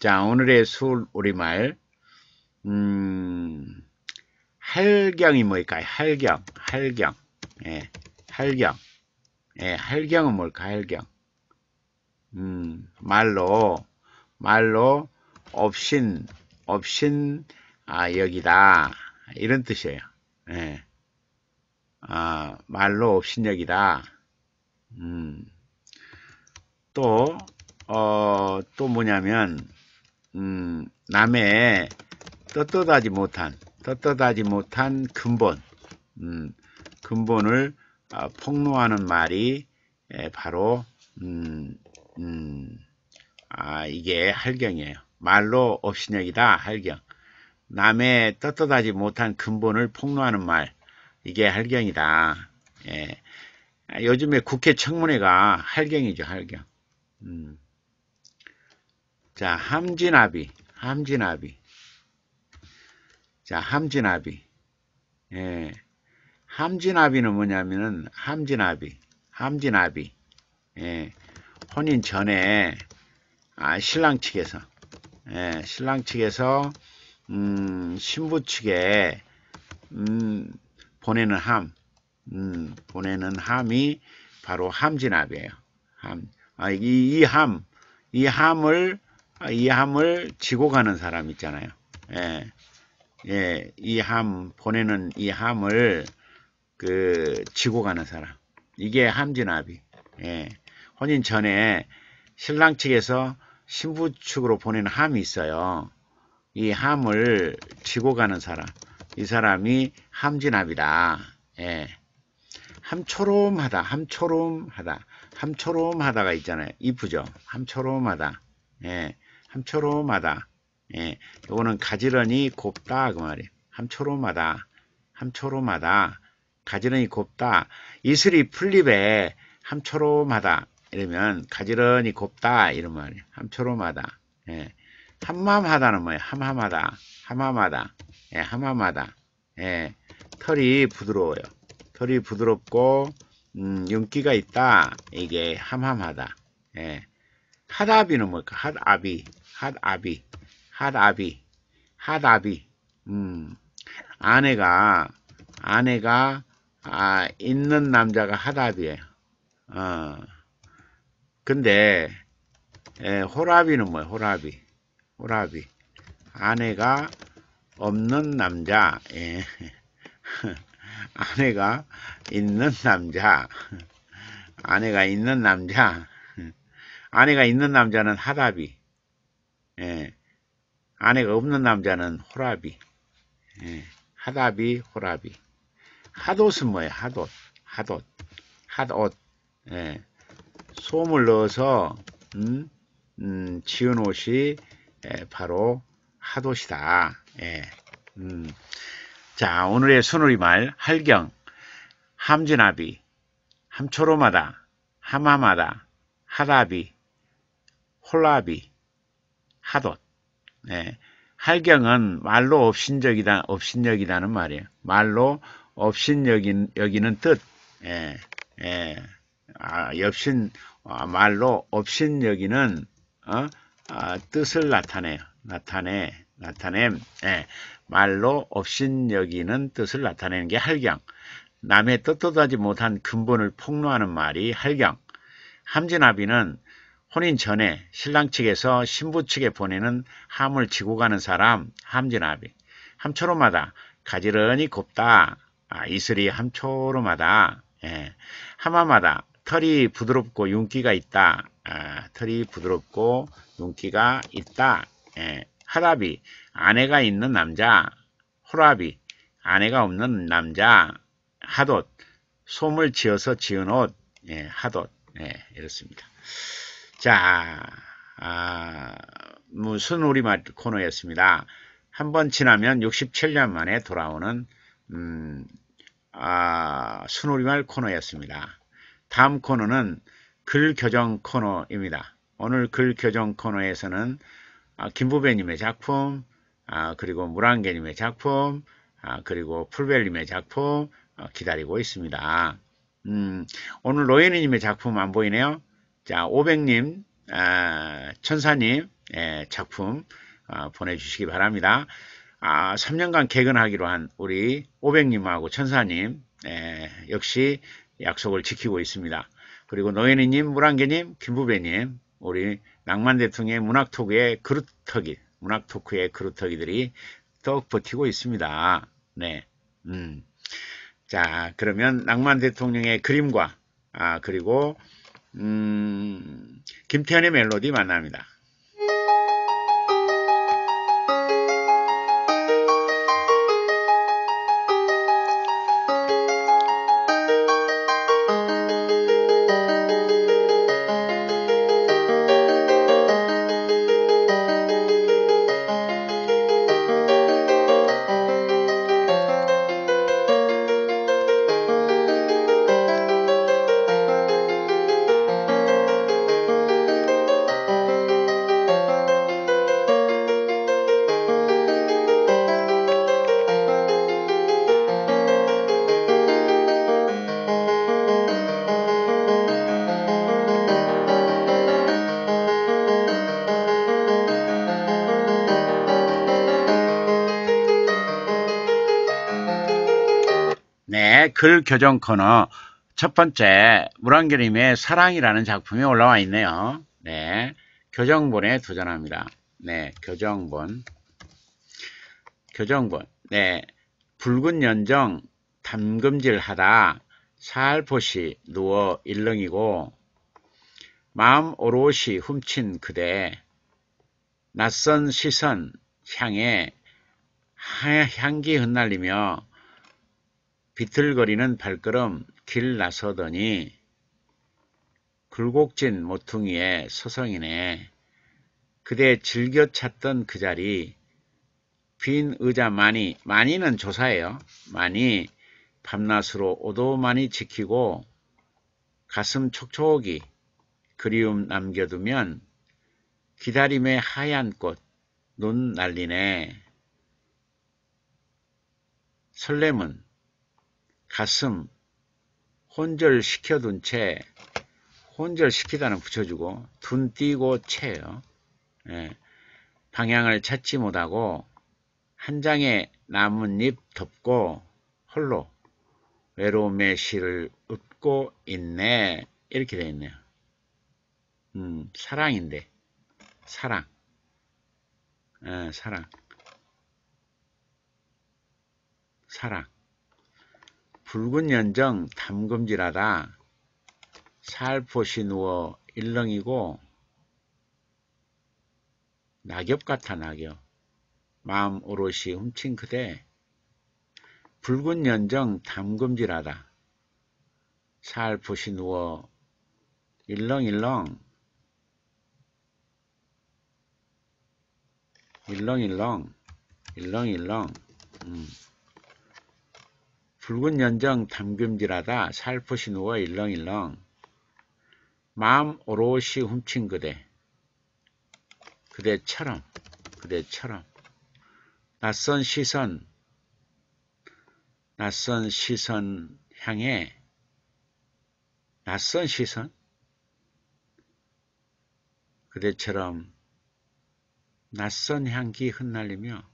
자, 오늘의 술 우리말, 음, 할경이 뭘까요? 할경, 할경, 예, 할경, 예, 할경은 뭘까? 할경, 음, 말로, 말로, 없신, 없신, 아, 여기다. 이런 뜻이에요. 예. 아, 말로 없신 여기다. 음, 또, 어, 또 뭐냐면, 음, 남의 떳떳하지 못한, 떳떳하지 못한 근본, 음, 근본을 어, 폭로하는 말이 에, 바로, 음, 음, 아, 이게 할경이에요. 말로 없신여기다, 할경. 남의 떳떳하지 못한 근본을 폭로하는 말, 이게 할경이다. 예. 요즘에 국회 청문회가 할경이죠, 할경. 음. 자, 함진아비, 함진아비. 자, 함진아비. 예. 함진아비는 뭐냐면은, 함진아비, 함진아비. 예. 혼인 전에, 아, 신랑 측에서, 예, 신랑 측에서, 음, 신부 측에, 음, 보내는 함, 음, 보내는 함이 바로 함진압이에요. 함. 아, 이, 이 함, 이 함을, 아, 이 함을 지고 가는 사람 있잖아요. 예, 예, 이 함, 보내는 이 함을, 그, 지고 가는 사람. 이게 함진압이. 예, 혼인 전에 신랑 측에서 신부 측으로 보내는 함이 있어요. 이 함을 지고 가는 사람. 이 사람이 함진압이다. 예. 함초롬하다, 함초롬하다, 함초롬하다가 있잖아요. 이쁘죠? 함초롬하다. 예. 함초롬하다. 예. 요거는 가지런히 곱다. 그 말이에요. 함초롬하다. 함초롬하다. 가지런히 곱다. 이슬이 풀립에 함초롬하다. 이러면 가지런히 곱다. 이런 말이에요. 함초롬하다. 예. 함함하다는 뭐예요? 함함하다. 함함하다. 예, 함함하다. 예, 털이 부드러워요. 털이 부드럽고 음, 윤기가 있다. 이게 함함하다. 예. 핫아비는 뭘까? 핫아비, 핫아비, 핫아비, 핫아비. 음, 아내가 아내가 아, 있는 남자가 핫아비예요. 어. 근데 예, 호라비는 뭐예요? 호라비, 호라비. 아내가 없는 남자, 예. 아내가 있는 남자, 아내가 있는 남자, 아내가 있는 남자는 하다비, 예. 아내가 없는 남자는 호라비, 예. 하다비, 호라비. 하옷은 뭐예요? 하옷, 하옷, 핫옷, 예. 솜을 넣어서 음, 음, 지은 옷이 예, 바로 하옷이다. 예. 음. 자, 오늘의 순우리말 할경, 함진아비, 함초로마다, 함하마다, 하다비, 홀라비, 하돗. 예. 할경은 말로 업신적이다, 업신여기다는 말이에요. 말로 업신여기, 여기는 뜻. 예. 예. 아, 엽신, 아, 말로 업신여기는, 어? 아, 뜻을 나타내요. 나타내, 나타냄. 예. 말로 없인 여기는 뜻을 나타내는 게 할경. 남의 떳떳하지 못한 근본을 폭로하는 말이 할경. 함진아비는 혼인 전에 신랑 측에서 신부 측에 보내는 함을 지고 가는 사람 함진아비. 함초로마다 가지런히 곱다. 아, 이슬이 함초로마다. 예. 하마마다 털이 부드럽고 윤기가 있다. 아, 털이 부드럽고 윤기가 있다. 예. 하라비 아내가 있는 남자, 호라비, 아내가 없는 남자, 하돗, 솜을 지어서 지은 옷, 예, 하돗, 예, 이렇습니다. 자, 아, 무슨 우리말 코너였습니다. 한 번 지나면 67년 만에 돌아오는 음, 아, 순우리말 코너였습니다. 다음 코너는 글 교정 코너입니다. 오늘 글 교정 코너에서는 아, 김부배님의 작품, 아, 그리고 물안개님의 작품, 아, 그리고 풀벨님의 작품 어, 기다리고 있습니다. 음, 오늘 로에니님의 작품 안 보이네요. 자, 500님, 아, 천사님, 예, 작품 아, 보내주시기 바랍니다. 아, 3년간 개근하기로 한 우리 오백님하고 천사님 예, 역시 약속을 지키고 있습니다. 그리고 노현이님, 물안개님, 김부배님, 우리 낭만 대통령의 문학토크의 그루터기, 문학토크의 그루터기들이 또 버티고 있습니다. 네. 음. 자, 그러면 낭만 대통령의 그림과, 아, 그리고, 음, 김태현의 멜로디 만납니다. 글 교정 코너 첫 번째 물안개님의 사랑이라는 작품이 올라와 있네요. 네, 교정본에 도전합니다. 네, 교정본, 교정본. 네, 붉은 연정 담금질하다 살포시 누워 일렁이고 마음 오롯이 훔친 그대 낯선 시선 향에 향기 흩날리며 비틀거리는 발걸음 길 나서더니 굴곡진 모퉁이에 서성이네. 그대 즐겨 찾던 그 자리 빈 의자 많이 많이는 조사예요. 많이 밤낮으로 오도 많이 지키고 가슴 촉촉이 그리움 남겨두면 기다림의 하얀 꽃 눈 날리네. 설렘은 가슴 혼절시켜둔 채 혼절시키다는 붙여주고 둔 띄고 채요. 예, 방향을 찾지 못하고 한 장의 나뭇잎 덮고 홀로 외로움의 시를 읊고 있네. 이렇게 되어 있네요. 음, 사랑인데 사랑 예, 사랑 사랑 붉은 연정 담금질하다. 살포시 누워 일렁이고 낙엽 같아 낙엽. 마음 오롯이 훔친 그대. 붉은 연정 담금질하다. 살포시 누워 일렁일렁. 일렁일렁. 일렁일렁. 음. 붉은 연정 담금질하다 살포시 누워 일렁일렁. 마음 오롯이 훔친 그대. 그대처럼 그대처럼. 낯선 시선 낯선 시선 향해. 낯선 시선? 그대처럼 낯선 향기 흩날리며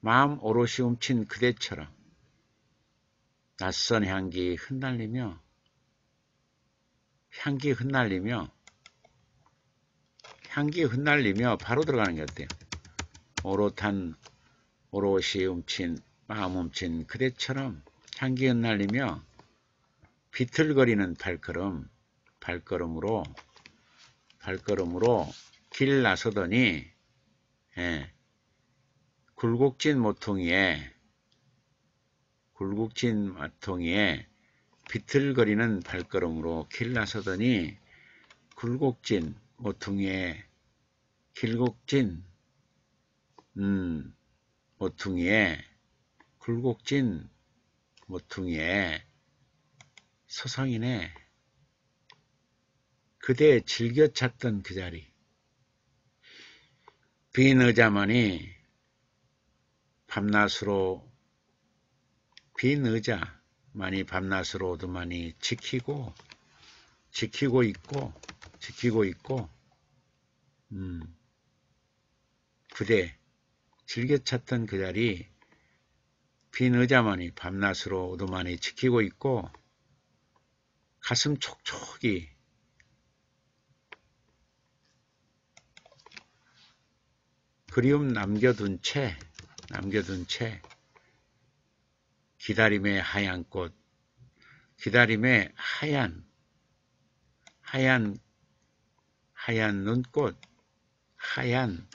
마음 오롯이 훔친 그대처럼 낯선 향기 흩날리며 향기 흩날리며 향기 흩날리며 바로 들어가는 게 어때요? 오롯한 오롯이 훔친 마음 훔친 그대처럼 향기 흩날리며 비틀거리는 발걸음 발걸음으로 발걸음으로 길 나서더니 예, 굴곡진 모퉁이에 굴곡진 마통이에 비틀거리는 발걸음으로 길 나서더니 굴곡진 모퉁이에 길곡진 음, 모퉁이에 굴곡진 모퉁이에 서성이네. 그대 즐겨 찾던 그 자리. 빈 의자만이 밤낮으로 빈 의자 많이 밤낮으로도 많이 지키고 지키고 있고 지키고 있고 음, 그대 즐겨 찾던 그 자리 빈 의자만이 밤낮으로 오도만이 지키고 있고 가슴 촉촉이 그리움 남겨둔 채 남겨둔 채 기다림의 하얀 꽃 기다림의 하얀 하얀 하얀 눈꽃 하얀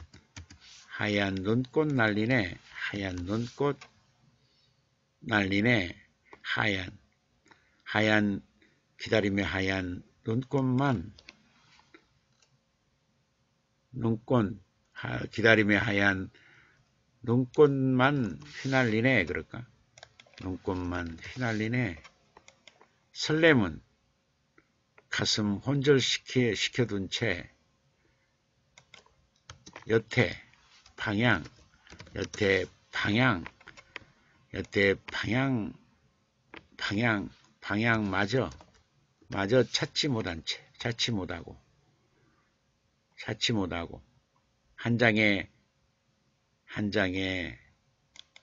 하얀 눈꽃 날리네 하얀 눈꽃 날리네 하얀 하얀 기다림의 하얀 눈꽃만 눈꽃 기다림의 하얀 눈꽃만 휘날리네 그럴까 눈꽃만 휘날리네 설렘은 가슴 혼절시켜 시켜둔 채 여태 방향 여태 방향 여태 방향 방향 방향마저 마저 찾지 못한 채 찾지 못하고 찾지 못하고 한 장에 한 장에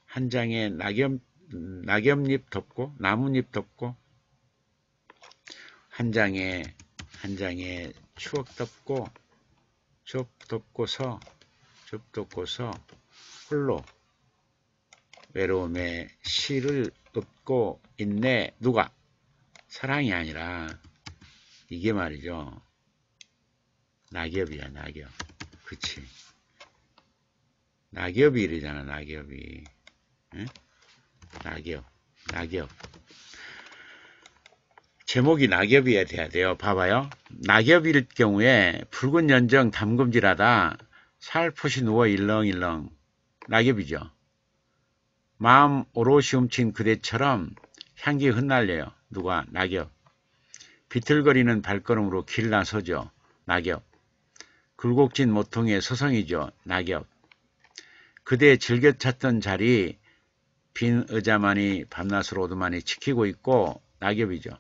한 장에 낙엽 낙엽잎 덮고 나뭇잎 덮고 한 장에 한 장에 추억 덮고 좁 덮고서 좁 덮고서 홀로 외로움의 시를 읊고 있네. 누가? 사랑이 아니라 이게 말이죠. 낙엽이야 낙엽. 그치? 낙엽이 이러잖아 낙엽이. 응? 낙엽 낙엽. 제목이 낙엽이어야 돼야 돼요. 봐봐요. 낙엽일 경우에 붉은 연정 담금질하다 살포시 누워 일렁일렁. 낙엽이죠. 마음 오롯이 훔친 그대처럼 향기 흩날려요. 누가? 낙엽. 비틀거리는 발걸음으로 길 나서죠. 낙엽. 굴곡진 모통의 서성이죠. 낙엽. 그대 즐겨 찾던 자리 빈 의자만이 밤낮으로 오두만이 지키고 있고 낙엽이죠.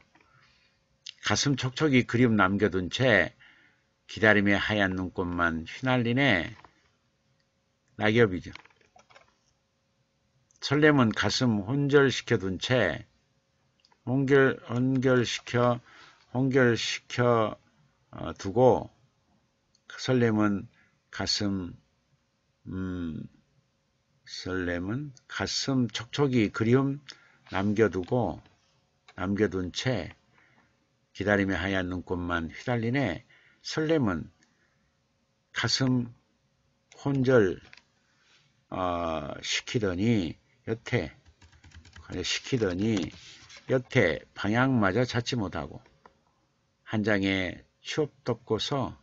가슴 촉촉이 그림 남겨둔 채 기다림의 하얀 눈꽃만 휘날리네 낙엽이죠. 설렘은 가슴 혼절시켜둔 채 혼결, 혼결시켜, 혼결시켜 어, 두고 설렘은 가슴, 음, 설렘은 가슴 촉촉이 그리움 남겨두고 남겨둔 채 기다림의 하얀 눈꽃만 휘달리네. 설렘은 가슴 혼절 어, 시키더니 여태 시키더니 여태 방향마저 찾지 못하고 한 장에 추업 덮고서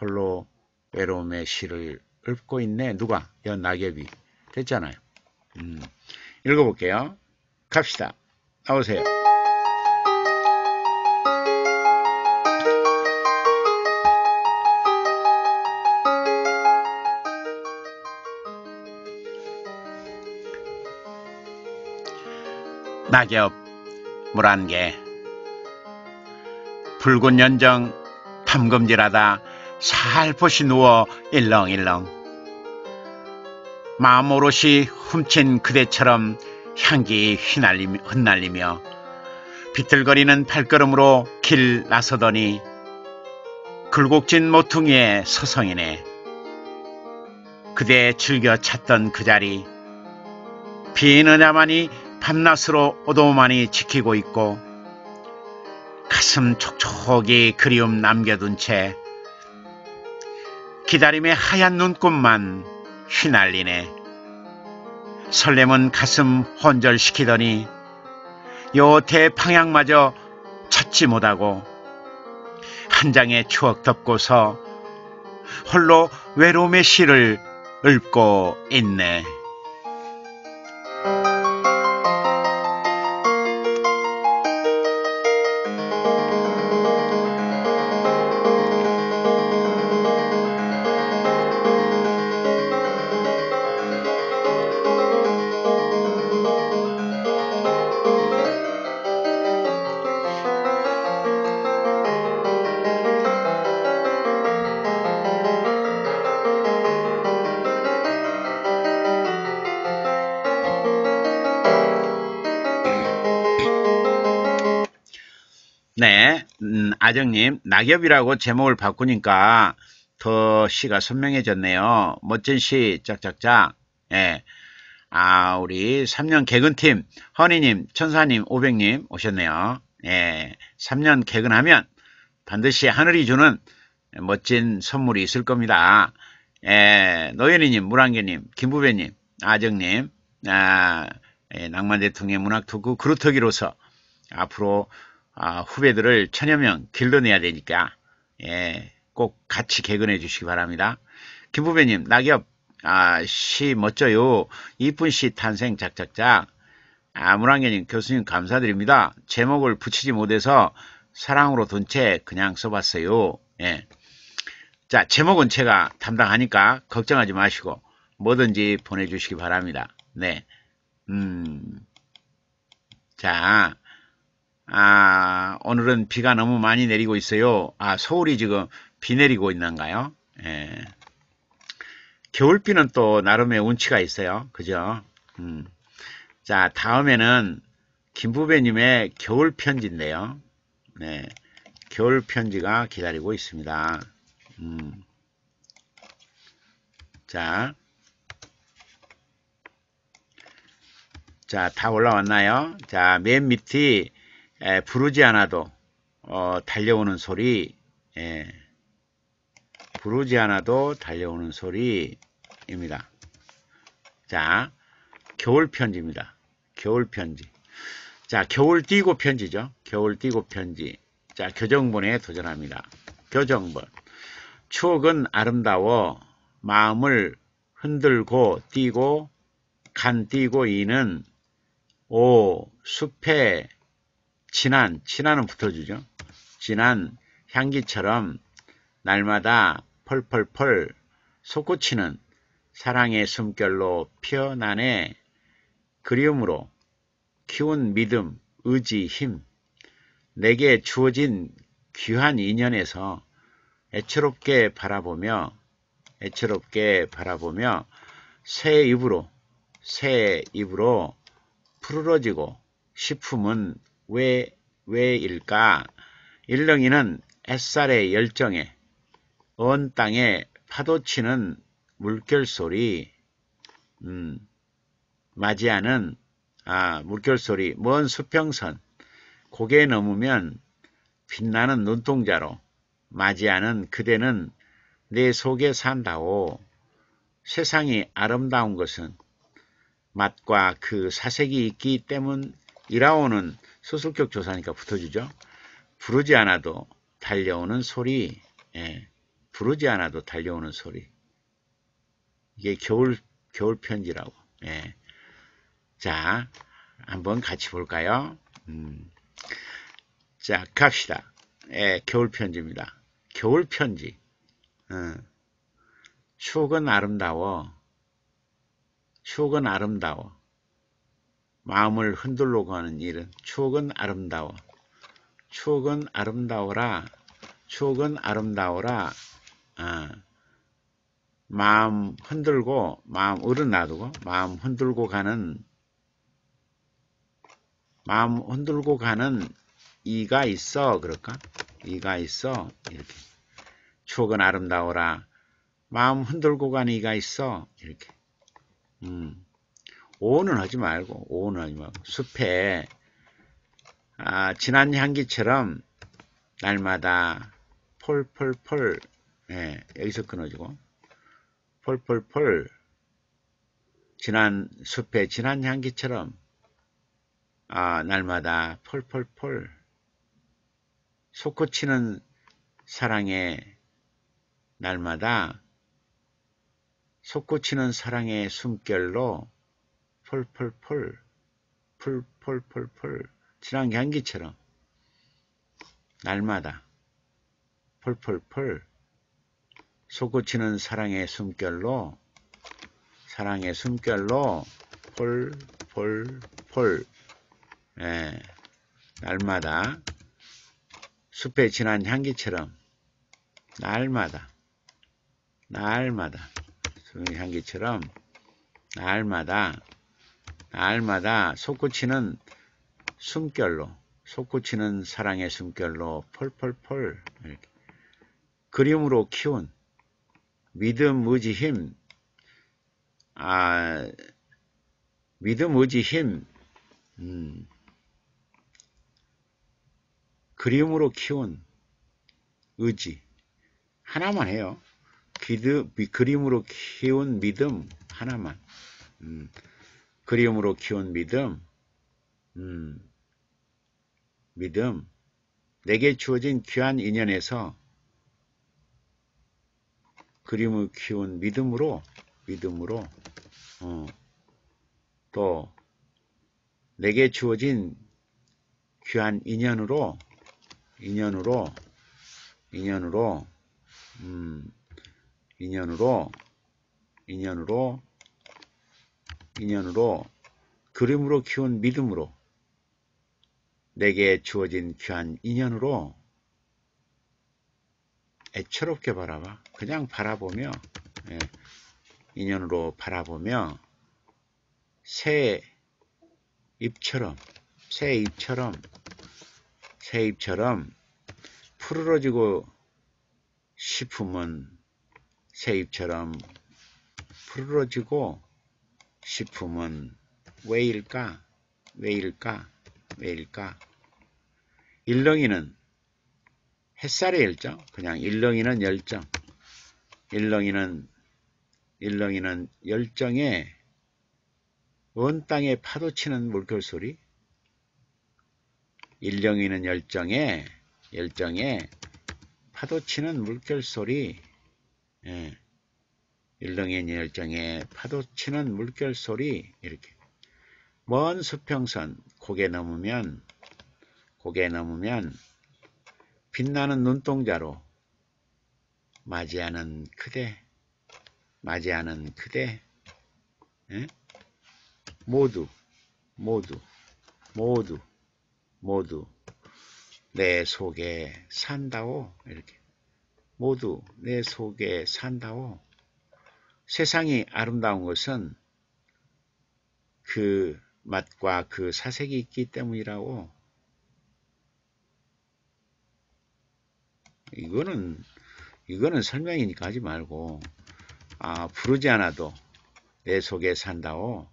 홀로 외로움의 시를 읊고 있네. 누가? 연낙엽이. 됐잖아요. 음, 읽어볼게요. 갑시다. 나오세요. 낙엽 물안개 붉은 연정 탐금질하다 살포시 누워 일렁일렁. 마음 오롯이 훔친 그대처럼 향기 흩날리며 비틀거리는 발걸음으로 길 나서더니 굴곡진 모퉁이에 서성이네. 그대 즐겨 찾던 그 자리 빈 은야만이 밤낮으로 오도만이 지키고 있고 가슴 촉촉이 그리움 남겨둔 채 기다림의 하얀 눈꽃만 휘날리네. 설렘은 가슴 혼절시키더니 요태 방향마저 찾지 못하고 한 장의 추억 덮고서 홀로 외로움의 시를 읊고 있네. 네, 아정님, 낙엽이라고 제목을 바꾸니까 더 시가 선명해졌네요. 멋진 시, 짝짝짝. 예. 아, 우리 3년 개근팀, 허니님, 천사님, 오백님 오셨네요. 예. 3년 개근하면 반드시 하늘이 주는 멋진 선물이 있을 겁니다. 예. 노현이님, 물안개님, 김부배님, 아정님, 아, 예, 낭만 대통령 문학 투구 그루터기로서 앞으로 아, 후배들을 천여 명 길러내야 되니까 예, 꼭 같이 개근해 주시기 바랍니다. 김부배님 낙엽 아, 시 멋져요. 이쁜 시 탄생 작작작. 아, 문학계님 교수님 감사드립니다. 제목을 붙이지 못해서 사랑으로 돈 채 그냥 써봤어요. 예. 자, 제목은 제가 담당하니까 걱정하지 마시고 뭐든지 보내주시기 바랍니다. 네. 음. 자, 아, 오늘은 비가 너무 많이 내리고 있어요. 아, 서울이 지금 비 내리고 있는가요? 예. 겨울비는 또 나름의 운치가 있어요. 그죠? 음. 자, 다음에는 김부배님의 겨울 편지인데요. 네. 겨울 편지가 기다리고 있습니다. 음. 자. 자, 다 올라왔나요? 자, 맨 밑이 에, 부르지 않아도 어, 달려오는 소리 에, 부르지 않아도 달려오는 소리입니다. 자, 겨울 편지입니다. 겨울 편지. 자, 겨울 띄고 편지죠. 겨울 띄고 편지. 자, 교정본에 도전합니다. 교정본. 추억은 아름다워 마음을 흔들고 띄고 간 띄고 이는 오 숲에 진한, 진한은 붙어주죠. 진한 향기처럼 날마다 펄펄펄 솟구치는 사랑의 숨결로 피어나네 그리움으로 키운 믿음, 의지, 힘 내게 주어진 귀한 인연에서 애처롭게 바라보며 애처롭게 바라보며 새 입으로 새 입으로 푸르러지고 싶음은 왜, 왜일까? 일렁이는 햇살의 열정에 언 땅에 파도치는 물결 소리, 음, 맞이하는, 아, 물결 소리, 먼 수평선, 고개 넘으면 빛나는 눈동자로 맞이하는 그대는 내 속에 산다오. 세상이 아름다운 것은 맛과 그 사색이 있기 때문이라오는 수술격 조사니까 붙어주죠. 부르지 않아도 달려오는 소리, 예, 부르지 않아도 달려오는 소리. 이게 겨울, 겨울 편지라고. 예. 자, 한번 같이 볼까요? 음. 자, 갑시다. 예, 겨울 편지입니다. 겨울 편지. 어. 추억은 아름다워. 추억은 아름다워. 마음을 흔들려고 하는 일은 추억은 아름다워. 추억은 아름다워라. 추억은 아름다워라. 아, 마음 흔들고 마음 어른 놔두고 마음 흔들고 가는 마음 흔들고 가는 이가 있어 그럴까? 이가 있어 이렇게 추억은 아름다워라. 마음 흔들고 가는 이가 있어 이렇게 음. 오는 하지 말고 오는 하지 말고. 숲에 아, 진한 향기처럼 날마다 폴폴폴 예, 여기서 끊어지고. 폴폴폴 진한 숲에 진한 향기처럼 아, 날마다 폴폴폴 솟구치는 사랑의 날마다 솟구치는 사랑의 숨결로 펄펄펄 펄펄펄펄 진한 향기처럼 날마다 펄펄펄 솟구치는 사랑의 숨결로 사랑의 숨결로 펄펄펄 예, 날마다 숲에 진한 향기처럼 날마다 날마다 숲의 향기처럼 날마다 날마다 솟구치는 숨결로 솟구치는 사랑의 숨결로 펄펄펄 이렇게. 그림으로 키운 믿음, 의지, 힘, 아, 믿음, 의지, 힘, 음, 그림으로 키운 의지 하나만 해요. 기드, 그림으로 키운 믿음 하나만. 음, 그림으로 키운 믿음, 음, 믿음, 내게 주어진 귀한 인연에서 그림을 키운 믿음으로, 믿음으로, 어, 또, 내게 주어진 귀한 인연으로, 인연으로, 인연으로, 음, 인연으로, 인연으로, 인연으로, 그림으로 키운 믿음으로, 내게 주어진 귀한 인연으로 애처롭게 바라봐. 그냥 바라보며, 예, 인연으로 바라보며, 새 잎처럼, 새 잎처럼, 새 잎처럼 푸르러지고 싶으면 새 잎처럼 푸르러지고 싶으면 왜일까? 왜일까? 왜일까? 일렁이는 햇살의 열정, 그냥 일렁이는 열정, 일렁이는 일렁이는 열정에 온 땅에 파도치는 물결 소리, 일렁이는 열정에 열정에 파도치는 물결 소리, 예, 일렁이는 열정에 파도치는 물결 소리 이렇게. 먼 수평선 고개 넘으면 고개 넘으면 빛나는 눈동자로 맞이하는 그대 맞이하는 그대 에? 모두 모두 모두 모두 내 속에 산다오 이렇게. 모두 내 속에 산다오 세상이 아름다운 것은 그 맛과 그 사색이 있기 때문이라고 이거는 이거는 설명이니까 하지 말고 아 부르지 않아도 내 속에 산다오.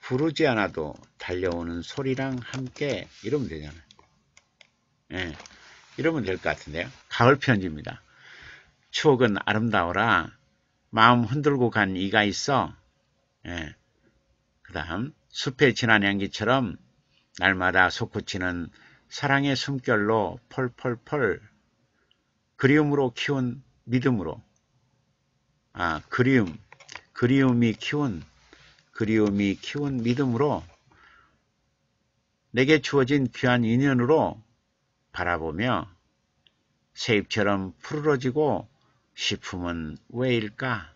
부르지 않아도 달려오는 소리랑 함께 이러면 되잖아요. 예, 이러면 될 것 같은데요. 가을 편지입니다. 추억은 아름다워라 마음 흔들고 간 이가 있어. 예, 그 다음 숲의 진한 향기처럼 날마다 솟구치는 사랑의 숨결로 펄펄펄 그리움으로 키운 믿음으로. 아 그리움. 그리움이 키운 그리움이 키운 믿음으로 내게 주어진 귀한 인연으로 바라보며 새잎처럼 푸르러지고 싶음은 왜일까?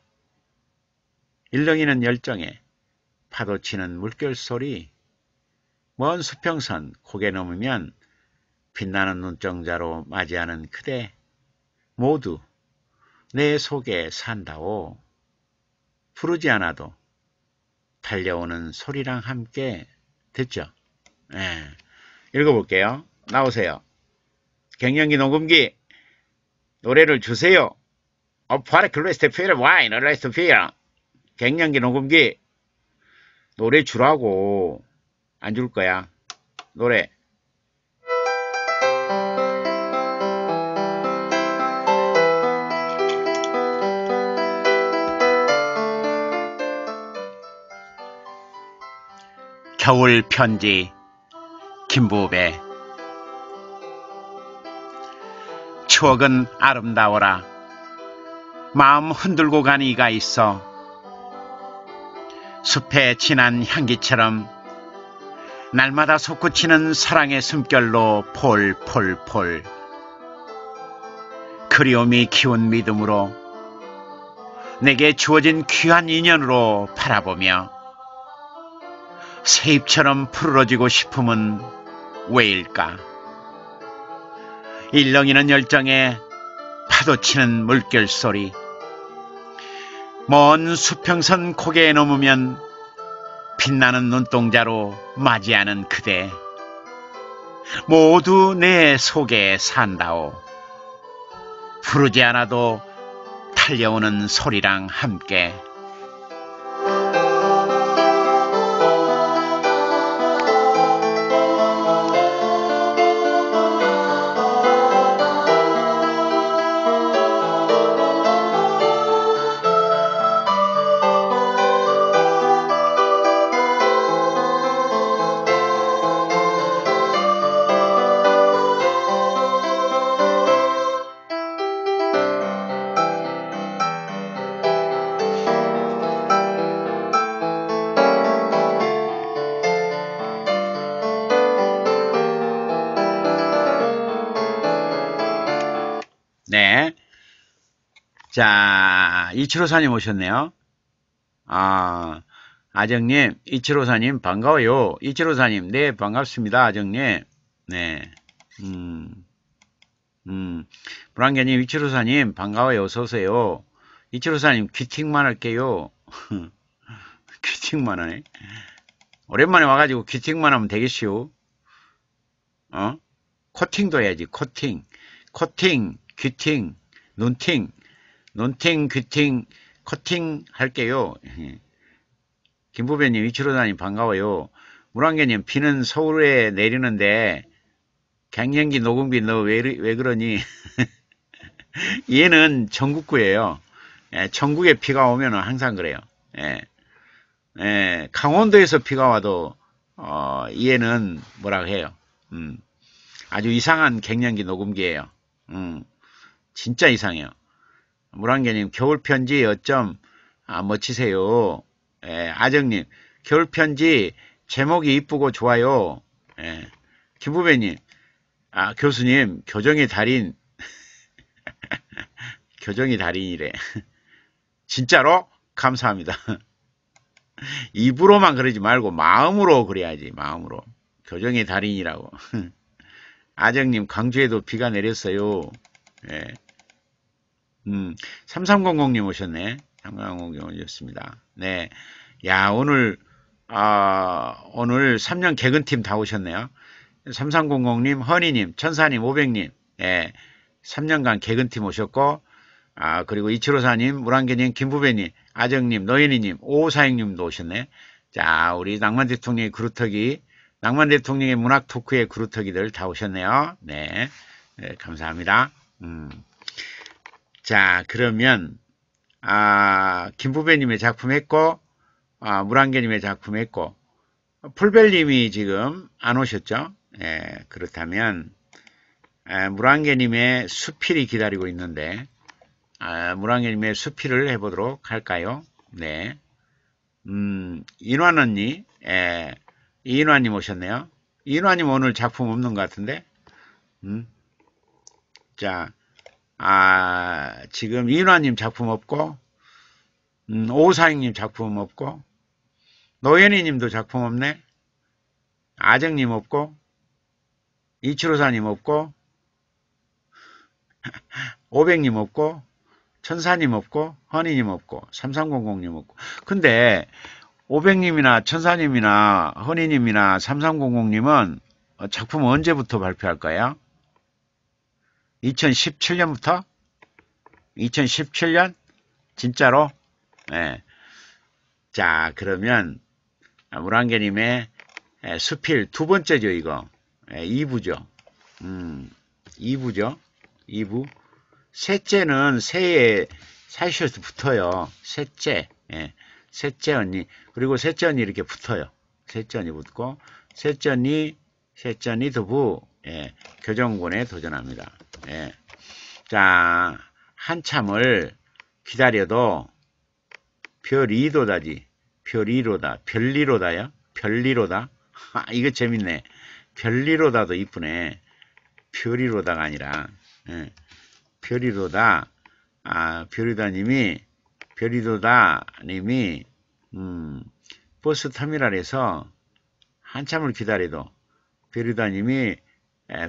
일렁이는 열정에 파도치는 물결소리 먼 수평선 고개 넘으면 빛나는 눈정자로 맞이하는 그대 모두 내 속에 산다오. 부르지 않아도 달려오는 소리랑 함께 듣죠. 예. 읽어볼게요. 나오세요. 갱년기 녹음기 노래를 주세요. 어, 파라 클레스트 피어 와인 레스트 피어 갱년기 녹음기. 노래 주라고. 안 줄 거야. 노래. 겨울 편지 김부배 추억은 아름다워라 마음 흔들고 간 이가 있어 숲의 진한 향기처럼 날마다 솟구치는 사랑의 숨결로 폴폴폴 그리움이 키운 믿음으로 내게 주어진 귀한 인연으로 바라보며 새잎처럼 푸르러지고 싶음은 왜일까? 일렁이는 열정에 파도치는 물결 소리 먼 수평선 고개에 넘으면 빛나는 눈동자로 맞이하는 그대 모두 내 속에 산다오. 부르지 않아도 달려오는 소리랑 함께 네. 자, 이치로사님 오셨네요. 아, 아정님, 이치로사님 반가워요. 이치로사님, 네, 반갑습니다. 아정님. 네. 음, 음, 불안개님, 이치로사님 반가워요. 어서오세요. 이치로사님, 귀팅만 할게요. 귀팅만 하네. 오랜만에 와가지고 귀팅만 하면 되겠시오. 어? 코팅도 해야지, 코팅. 코팅, 귀팅, 눈팅, 눈팅, 귀팅, 커팅 할게요. 김부배님, 이치로다님 반가워요. 물안개님, 비는 서울에 내리는데 갱년기 녹음비 너 왜 왜 그러니? 얘는 전국구예요. 예, 전국에 비가 오면 항상 그래요. 예, 예, 강원도에서 비가 와도 어, 얘는 뭐라고 해요. 음, 아주 이상한 갱년기 녹음기예요. 음, 진짜 이상해요. 물안개님, 겨울편지 어쩜 아, 멋지세요. 예, 아정님, 겨울편지 제목이 이쁘고 좋아요. 예, 김부배님, 아, 교수님, 교정의 달인, 교정의 달인이래. 진짜로? 감사합니다. 입으로만 그러지 말고 마음으로 그래야지, 마음으로. 교정의 달인이라고. 아정님, 광주에도 비가 내렸어요. 예. 음, 3300님 오셨네. 3300님 오셨습니다. 네. 야, 오늘, 아, 오늘 3년 개근팀 다 오셨네요. 3300님, 허니님, 천사님, 500님, 예. 3년간 개근팀 오셨고, 아, 그리고 이치로사님, 물안개님, 김부배님, 아정님, 노현이님, 오사행님도 오셨네. 자, 우리 낭만 대통령의 그루터기, 낭만 대통령의 문학 토크의 그루터기들 다 오셨네요. 네. 네 감사합니다. 음. 자, 그러면, 아, 김부배님의 작품 했고, 아, 물안개님의 작품 했고, 풀벨님이 지금 안 오셨죠? 예, 그렇다면, 아, 물안개님의 수필이 기다리고 있는데, 아, 물안개님의 수필을 해보도록 할까요? 네. 음, 인환 언니, 예, 이인환님 오셨네요. 이인환님 오늘 작품 없는 것 같은데, 음. 자, 아, 지금 이인환님 작품 없고, 음, 오사행님 작품 없고, 노현이님도 작품 없네. 아정님 없고, 이치로사님 없고, 오백님 없고, 천사님 없고, 허니님 없고, 3300님 없고. 근데, 오백님이나 천사님이나 허니님이나 3300님은 작품 언제부터 발표할까요? 2017년부터? 2017년? 진짜로? 네. 자, 그러면 물안개님의 수필 두 번째죠, 이거. 2부죠. 음, 2부죠. 2부. 셋째는 새해 사이셔서 붙어요. 셋째. 예. 셋째 언니. 그리고 셋째 언니 이렇게 붙어요. 셋째 언니 붙고, 셋째 언니, 셋째 언니 두부, 예. 교정군에 도전합니다. 예. 자, 한참을 기다려도 별이도다지. 별이로다. 별리로다요? 별리로다? 아, 이거 재밌네. 별리로다도 이쁘네. 별이로다가 아니라. 예. 별이로다. 아, 별이다님이, 별이로다님이, 음, 버스 터미널에서 한참을 기다려도 별이다님이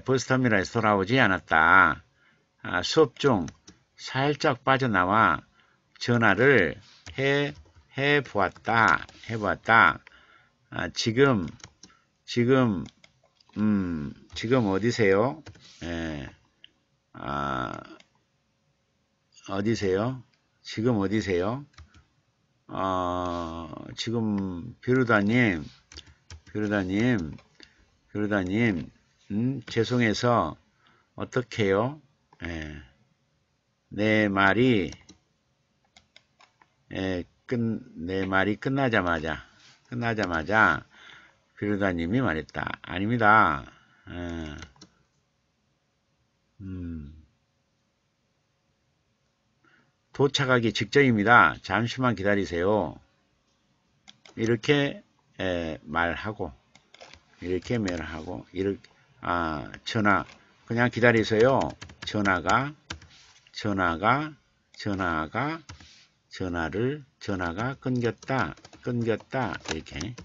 버스터미널에서 돌아오지 않았다. 아, 수업 중 살짝 빠져나와 전화를 해, 해 보았다. 해 보았다. 아, 지금, 지금 음, 지금 어디세요? 예, 아, 어디세요? 지금 어디세요? 어, 지금 비루다님, 비루다님, 비루다님, 음, 죄송해서 어떻게요? 예, 내 말이 예, 끝, 내 말이 끝나자마자 끝나자마자 비루다님이 말했다. 아닙니다. 예, 음, 도착하기 직전입니다. 잠시만 기다리세요. 이렇게 에, 말하고 이렇게 말하고 이렇게 아 전화. 그냥 기다리세요. 전화가 전화가 전화가 전화를 전화가 끊겼다 끊겼다. 이렇게.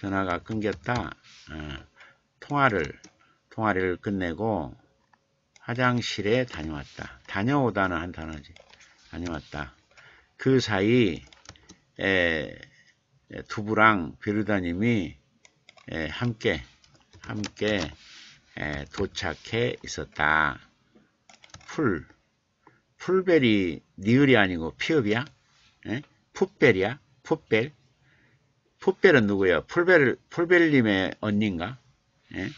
전화가 끊겼다. 어, 통화를 통화를 끝내고 화장실에 다녀왔다. 다녀오다는 한 단어지. 다녀왔다. 그 사이 에, 두부랑 베르다님이 에, 함께 함께 에, 도착해 있었다 풀 풀벨이 리을이 아니고 피읍이야? 에? 풋벨이야? 풋벨? 풋벨은 누구야? 풀벨, 풀벨님의 언니인가? 에?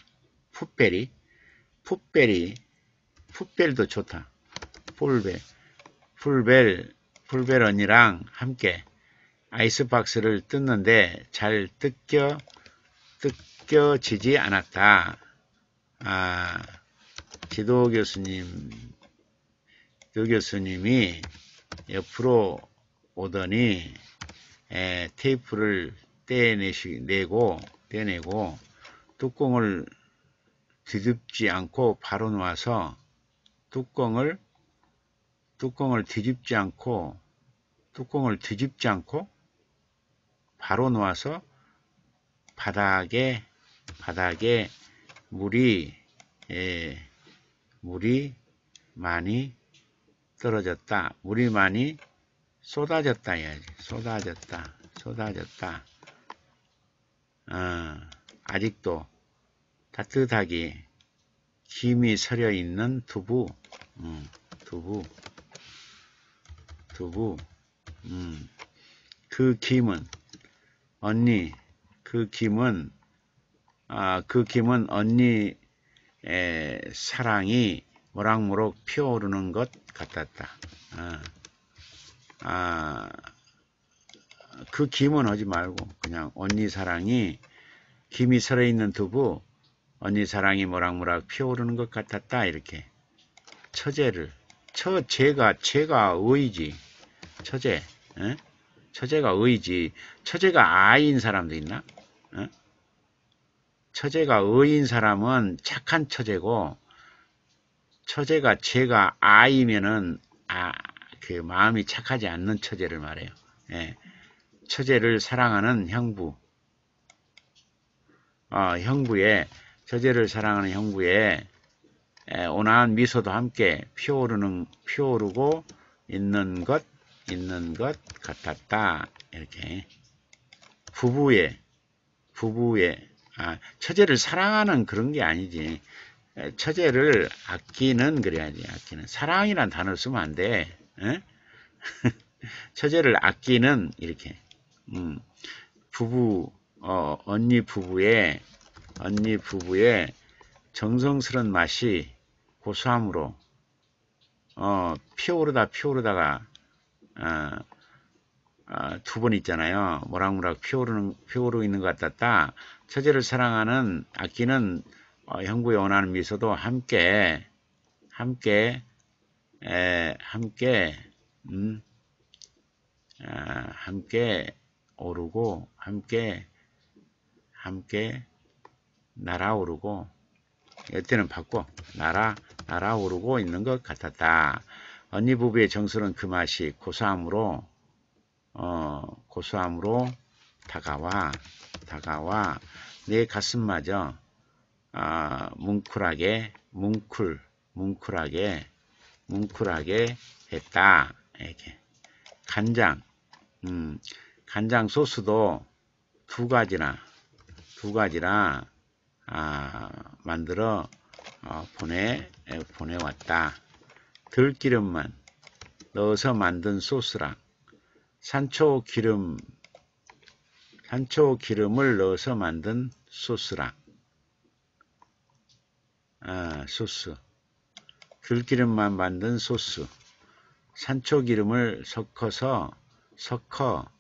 풋벨이? 풋벨이, 풋벨도 좋다. 풀벨, 풀벨, 풀벨 언니랑 함께 아이스박스를 뜯는데 잘 뜯겨, 뜯겨지지 않았다. 아, 지도 교수님, 교 교수님이 옆으로 오더니 에, 테이프를 떼내시 내고 떼내고 뚜껑을 뒤집지 않고 바로 놓아서 뚜껑을 뚜껑을 뒤집지 않고 뚜껑을 뒤집지 않고 바로 놓아서 바닥에 바닥에 물이 에, 물이 많이 떨어졌다. 물이 많이 쏟아졌다 해야지. 쏟아졌다. 쏟아졌다. 어, 아직도 따뜻하게 김이 서려 있는 두부, 음, 두부, 두부, 음, 그 김은 언니, 그 김은 아, 그 김은 언니의 사랑이 모락모락 피어오르는 것 같았다. 아, 아, 그 김은 하지 말고 그냥 언니 사랑이 김이 살아있는 두부 언니 사랑이 모락모락 피어오르는 것 같았다 이렇게 처제를 처제가 제가 의지 처제 에? 처제가 의지 처제가 아인 사람도 있나? 에? 처제가 의인 사람은 착한 처제고 처제가 제가 아이면은 아, 그 마음이 착하지 않는 처제를 말해요. 예. 처제를 사랑하는 형부, 어, 형부의 처제를 사랑하는 형부의 에, 온화한 미소도 함께 피어오르는 피어오르고 있는 것 있는 것 같았다. 이렇게 부부의 부부의 아, 처제를 사랑하는 그런 게 아니지. 처제를 아끼는 그래야지 아끼는 사랑이란 단어를 쓰면 안 돼. 처제를 아끼는 이렇게 음, 부부 어, 언니 부부의 언니 부부의 정성스런 맛이 고소함으로 어, 피어오르다 피어오르다가 어, 어, 두번 있잖아요. 모락모락 피어오르는 피어오르고 있는 것 같았다. 처제를 사랑하는 아끼는 어, 형부의 원하는 미소도 함께 함께 에, 함께 음, 아, 함께 오르고 함께 함께 날아오르고 이때는 바꿔 날아 날아오르고 있는 것 같았다. 언니 부부의 정수는 그 맛이 고소함으로 어, 고소함으로 다가와 다가와 내 가슴마저 아, 뭉클하게 뭉클 뭉클하게 뭉클하게 했다. 이렇게 간장 음, 간장 소스도 두 가지나 두 가지나 아, 만들어 어, 보내 보내왔다. 들기름만 넣어서 만든 소스랑 산초 기름 산초 기름을 넣어서 만든 소스랑 아, 소스. 들기름만 만든 소스. 산초 기름을 섞어서 섞어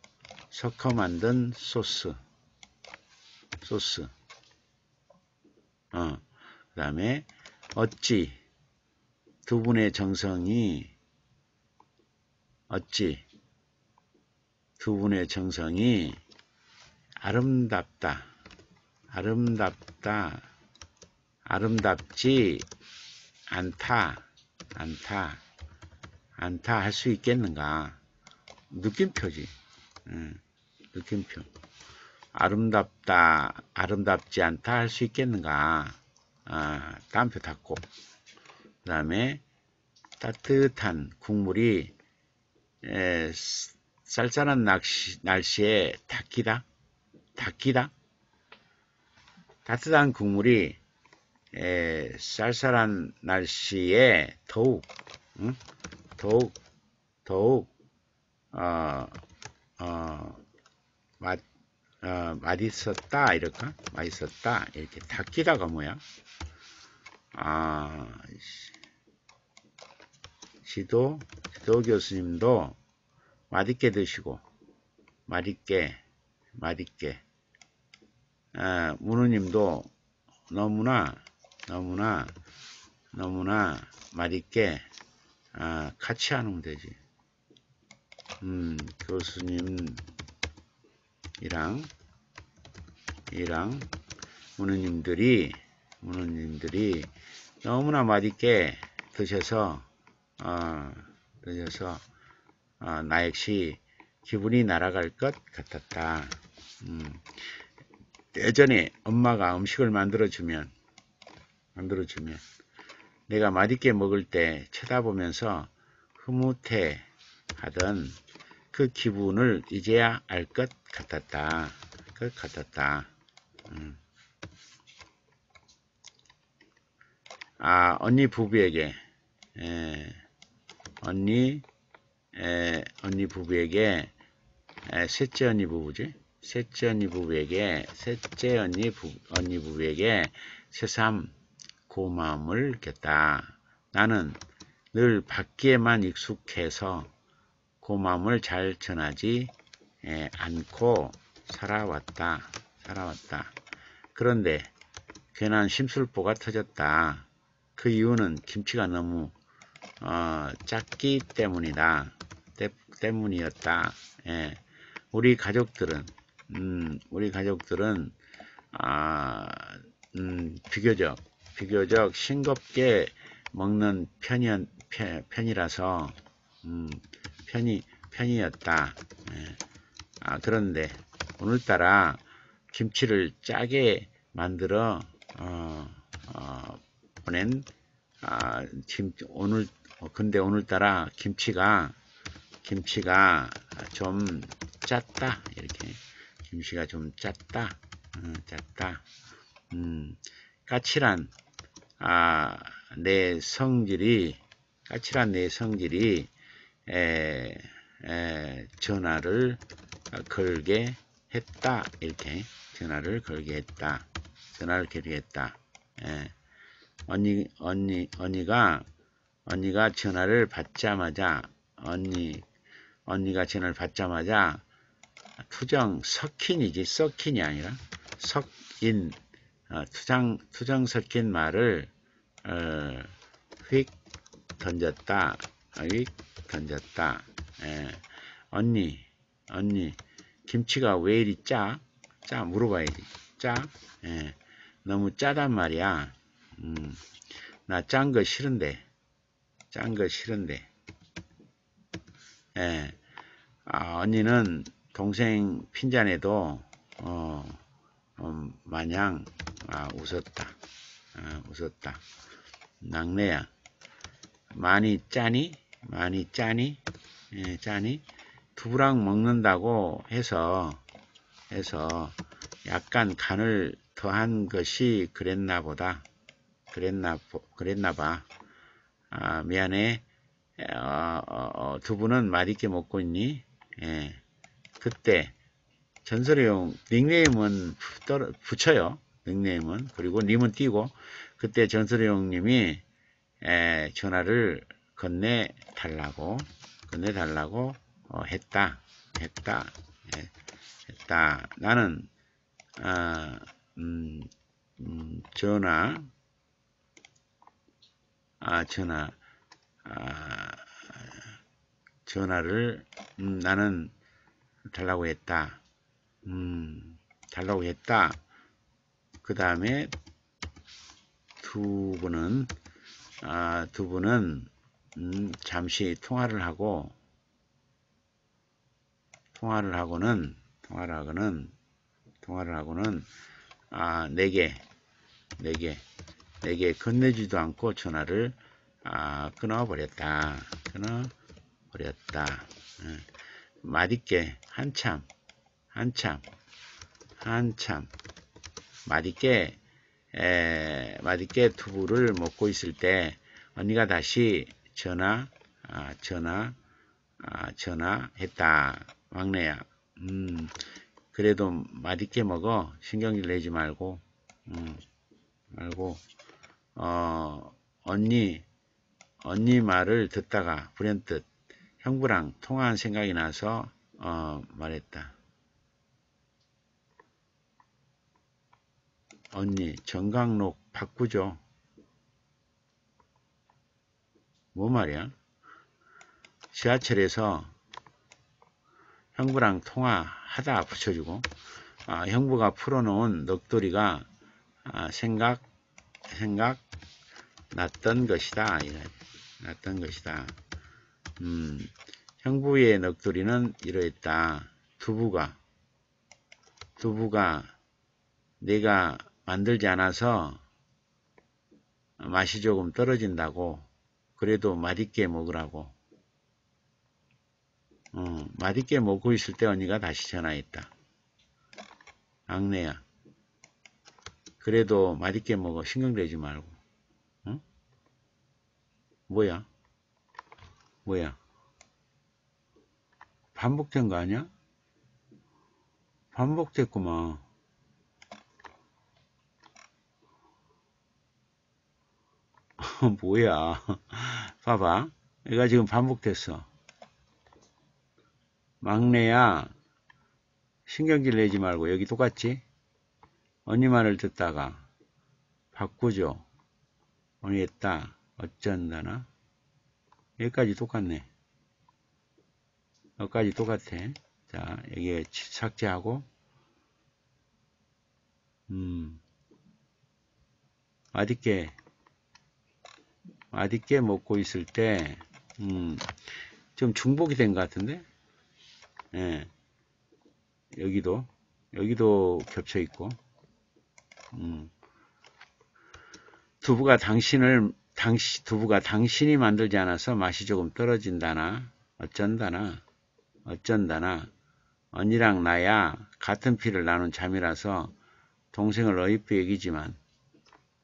섞어 만든 소스. 소스. 어, 그 다음에 어찌 두 분의 정성이 어찌 두 분의 정성이 아름답다. 아름답다. 아름답지 않다. 않다. 않다 할 수 있겠는가? 느낌표지. 음, 느낌표. 아름답다, 아름답지 않다 할 수 있겠는가? 아, 다음표 닫고. 그 다음에 따뜻한 국물이 에, 쌀쌀한 날씨, 날씨에 닦이다? 닦이다? 따뜻한 국물이 에, 쌀쌀한 날씨에 더욱, 응? 더욱, 더욱, 어, 어, 맛, 어, 맛있었다 이럴까? 맛있었다 이렇게 닦기다가 뭐야? 아 지도 지도 교수님도 맛있게 드시고 맛있게 맛있게 아, 문우님도 너무나 너무나 너무나 맛있게 아, 같이 하면 되지. 음, 교수님 이랑 이랑 문우님들이 문우님들이 너무나 맛있게 드셔서 어, 드셔서 어, 나 역시 기분이 날아갈 것 같았다. 음, 예전에 엄마가 음식을 만들어주면 만들어주면 내가 맛있게 먹을 때 쳐다보면서 흐뭇해 하던 그 기분을 이제야 알 것 같았다. 것 같았다. 음. 아, 언니 부부에게, 에, 언니, 에, 언니 부부에게, 에, 셋째 언니 부부지? 셋째 언니 부부에게, 셋째 언니 부, 언니 부부에게 새삼 고마움을 느꼈다. 나는 늘 받기에만 익숙해서 고마움을 잘 전하지 예, 않고 살아왔다. 살아왔다. 그런데 괜한 심술보가 터졌다. 그 이유는 김치가 너무 어, 작기 때문이다. 때, 때문이었다. 예. 우리 가족들은 음, 우리 가족들은 아, 음, 비교적 비교적 싱겁게 먹는 편이, 편이라서 음, 편이, 편이었다. 예. 아, 그런데 오늘따라 김치를 짜게 만들어 어, 어, 보낸 아, 김, 오늘 어, 근데 오늘따라 김치가 김치가 좀 짰다 이렇게 김치가 좀 짰다 어, 짰다 음, 까칠한 아, 내 성질이 까칠한 내 성질이 에, 에, 전화를 걸게 했다. 이렇게 전화를 걸게 했다. 전화를 걸게 했다. 에, 언니, 언니, 언니가, 언니가 전화를 받자마자, 언니, 언니가 전화를 받자마자, 투정, 석힌이지, 썩힌이 아니라, 석인, 어, 투정, 투정 섞인 말을, 어, 휙 던졌다. 휙 던졌다. 예. 언니, 언니, 김치가 왜 이리 짜? 짜 물어봐야지. 짜? 예. 너무 짜단 말이야. 음, 나 짠 거 싫은데. 짠 거 싫은데. 예. 아, 언니는 동생 핀잔에도 어, 어 마냥 아, 웃었다. 아, 웃었다. 낙내야. 많이 짜니? 많이 짜니? 예, 짜니? 두부랑 먹는다고 해서 해서 약간 간을 더 더한 것이 그랬나 보다. 그랬나, 그랬나 봐. 아, 미안해. 어, 어, 어, 두 분은 맛있게 먹고 있니? 예. 그때 전설의 닉네임은 붙여요. 닉네임은. 그리고 님은 띄고 그때 전설의 형님이 에, 전화를 건네 달라고 건네 달라고 어, 했다. 했다. 예, 했다. 나는 아, 음, 음, 전화 아, 전화 아, 전화를 음, 나는 달라고 했다. 음, 달라고 했다. 그 다음에 두 분은 아, 두 분은 음, 잠시 통화를 하고 통화를 하고는 통화를 하고는 통화를 하고는 아, 네개 네개 네개 건네지도 않고 전화를 아, 끊어버렸다. 끊어버렸다. 예. 맛있게 한참 한참 한참 맛있게 에, 맛있게 두부를 먹고 있을 때 언니가 다시 전화 아, 전화 아, 전화했다. 막내야. 음, 그래도 맛있게 먹어. 신경질 내지 말고. 음, 말고. 어, 언니 언니 말을 듣다가 불현듯 형부랑 통화한 생각이 나서 어, 말했다 언니 정강록 바꾸죠. 뭐 말이야? 지하철에서 형부랑 통화하다 붙여주고 아, 형부가 풀어놓은 넋돌이가 아, 생각 생각 났던 것이다. 났던 것이다. 음, 형부의 넋돌이는 이러했다. 두부가 두부가 내가 만들지 않아서 맛이 조금 떨어진다고 그래도 맛있게 먹으라고. 어, 맛있게 먹고 있을 때 언니가 다시 전화했다. 악내야 그래도 맛있게 먹어. 신경내지 말고. 어? 뭐야 뭐야 반복된 거 아니야? 반복됐구만 뭐야. 봐봐. 얘가 지금 반복됐어. 막내야. 신경질 내지 말고 여기 똑같지? 언니 말을 듣다가 바꾸죠. 언니 했다. 어쩐다나? 여기까지 똑같네. 여기까지 똑같아. 자, 여기 삭제하고 음 맛있게 맛있게 먹고 있을 때, 음, 좀 중복이 된 것 같은데? 예. 여기도, 여기도 겹쳐 있고, 음. 두부가 당신을, 당시, 두부가 당신이 만들지 않아서 맛이 조금 떨어진다나, 어쩐다나, 어쩐다나, 언니랑 나야 같은 피를 나눈 잠이라서 동생을 어이쁘 얘기지만,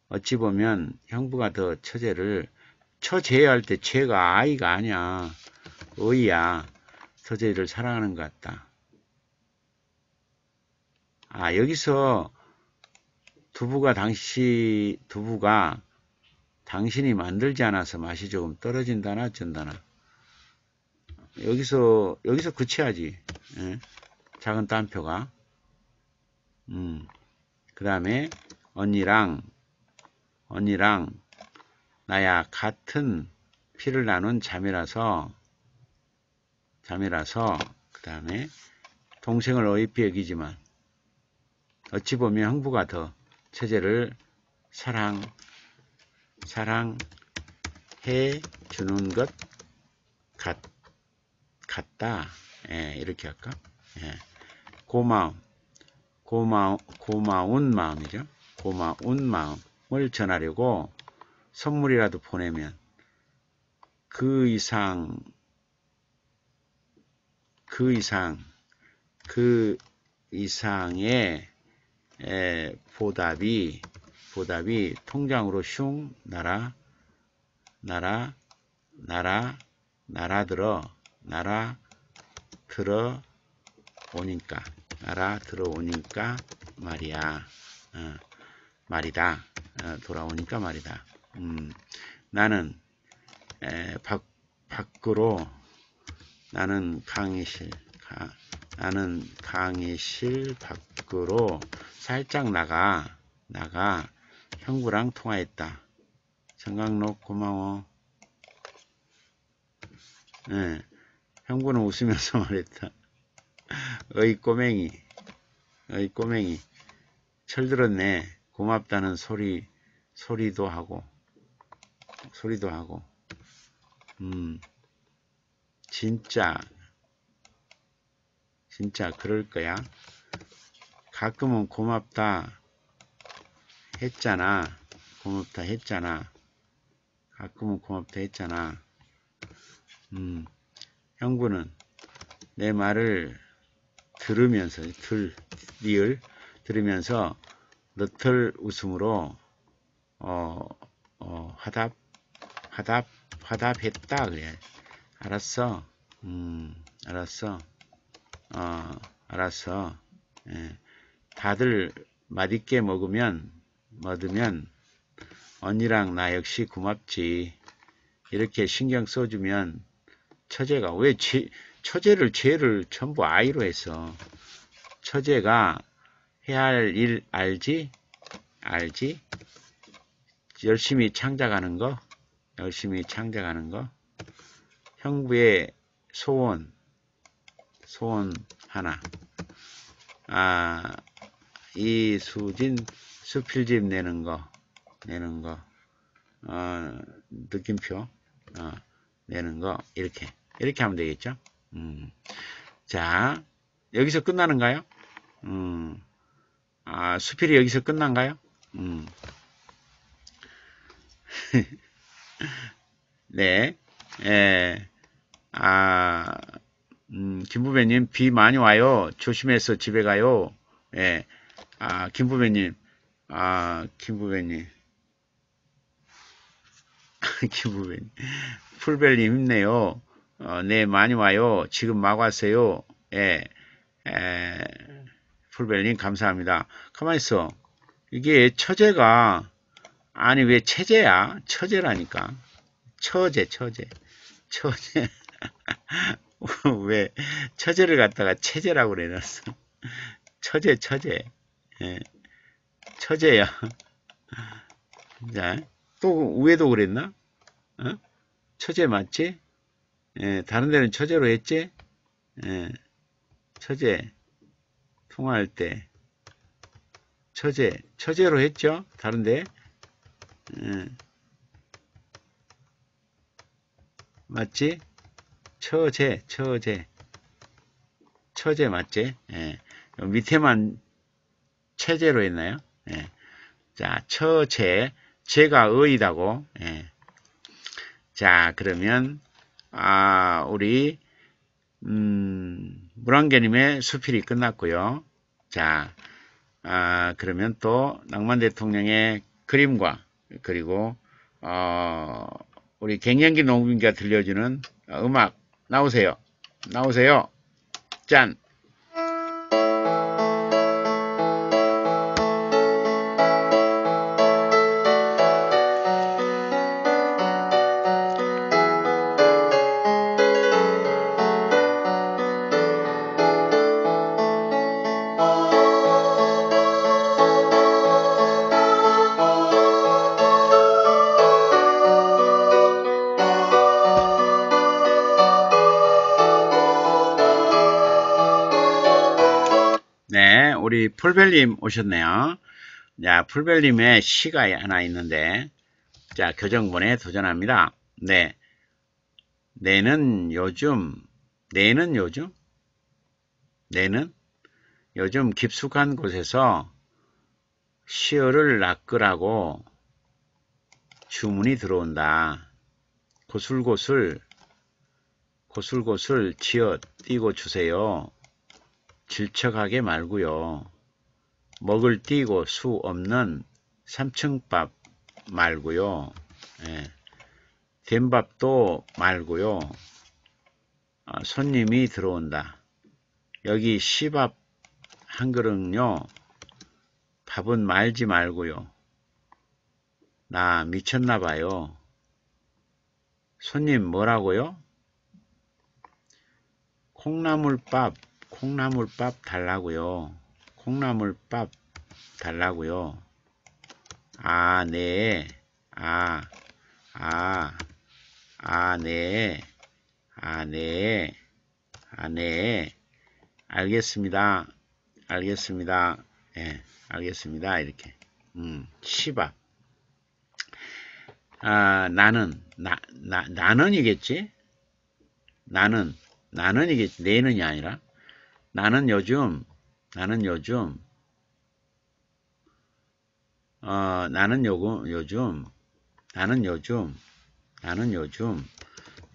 어찌 보면 형부가 더 처제를 처제할 때 죄가 아이가 아니야. 의야. 서재를 사랑하는 것 같다. 아, 여기서 두부가 당시, 두부가 당신이 만들지 않아서 맛이 조금 떨어진다나 어쩐다나. 여기서, 여기서 그치야지. 예? 작은 딴표가. 음. 그 다음에 언니랑, 언니랑 나야 같은 피를 나눈 자매라서 자매라서 그 다음에 동생을 어이피 여기지만 어찌 보면 형부가 더 처제를 사랑 사랑해 주는 것 같, 같다. 예, 이렇게 할까? 예. 고마움, 고마, 고마운 마음이죠. 고마운 마음을 전하려고 선물이라도 보내면 그 이상 그 이상 그 이상의 에, 보답이 보답이 통장으로 슝 날아 날아 날아 날아들어 날아 들어 오니까 날아 들어오니까 말이야. 어, 말이다. 어, 돌아오니까 말이다. 음, 나는 에, 밖, 밖으로 나는 강의실 가, 나는 강의실 밖으로 살짝 나가 나가 형구랑 통화했다 정강록 고마워. 네, 형구는 웃으면서 말했다 어이 꼬맹이. 어이 꼬맹이. 철들었네. 고맙다는 소리 소리도 하고 소리도 하고. 음 진짜 진짜 그럴 거야. 가끔은 고맙다 했잖아. 고맙다 했잖아. 가끔은 고맙다 했잖아. 음 형부는 내 말을 들으면서 들 리을 들으면서 너털 웃음으로 어, 어, 화답 화답 화답했다 그래. 알았어? 음 알았어. 어 알았어. 예. 다들 맛있게 먹으면 먹으면 언니랑 나 역시 고맙지 이렇게 신경 써주면 처제가 왜 죄, 처제를 죄를 전부 아이로 해서 처제가 해야 할 일 알지? 알지? 열심히 창작하는 거, 열심히 창작하는 거, 형부의 소원, 소원 하나. 아, 이수진 수필집 내는 거, 내는 거, 어, 느낌표, 어, 내는 거, 이렇게. 이렇게 하면 되겠죠? 음. 자, 여기서 끝나는가요? 음. 아, 수필이 여기서 끝난가요? 음. 네. 예. 아, 음, 김부배님, 비 많이 와요. 조심해서 집에 가요. 예. 아, 김부배님. 아, 김부배님. 김부배님. 풀벨님 힘내요. 어, 네, 많이 와요. 지금 막 왔어요. 예. 에, 풀벨님 감사합니다. 가만히 있어. 이게 처제가 아니 왜 체제야? 처제라니까. 처제 처제 처제 왜 처제를 갖다가 체제라고 그래놨어. 처제 처제 예. 처제야. 자, 또 위에도 그랬나? 어? 처제 맞지? 예, 다른 데는 처제로 했지? 예, 처제 통화할 때 처제 처제로 했죠? 다른 데 예. 맞지? 처제 처제 처제 맞지? 예. 밑에만 체제로 했나요? 예. 자 처제 제가 의이다고 예. 자 그러면 아 우리 음, 물안개님의 수필이 끝났고요. 자, 아, 그러면 또 낭만 대통령의 그림과 그리고 어, 우리 갱년기 농민가 들려주는 음악 나오세요. 나오세요. 짠. 풀벨님 오셨네요. 자, 풀벨님의 시가 하나 있는데, 자, 교정본에 도전합니다. 네. 내는 요즘, 내는 요즘? 내는 요즘 깊숙한 곳에서 시어를 낚으라고 주문이 들어온다. 고슬고슬, 고슬고슬 지어 띄고 주세요. 질척하게 말고요. 먹을 띄고 수 없는 3층밥 말고요. 예. 된 밥도 말고요. 아, 손님이 들어온다. 여기 시밥 한 그릇요. 밥은 말지 말고요. 나 미쳤나 봐요. 손님 뭐라고요? 콩나물밥, 콩나물밥 달라고요. 콩나물밥 달라고요. 아, 네. 아, 아, 아, 네. 아, 네. 아, 네. 알겠습니다. 알겠습니다. 예, 네, 알겠습니다. 이렇게. 음, 시밥. 아, 나는, 나, 나, 나는이겠지? 나는, 나는이겠지. 내는이 아니라. 나는 요즘, 나는 요즘, 어, 나는 요금, 요즘, 나는 요즘, 나는 요즘,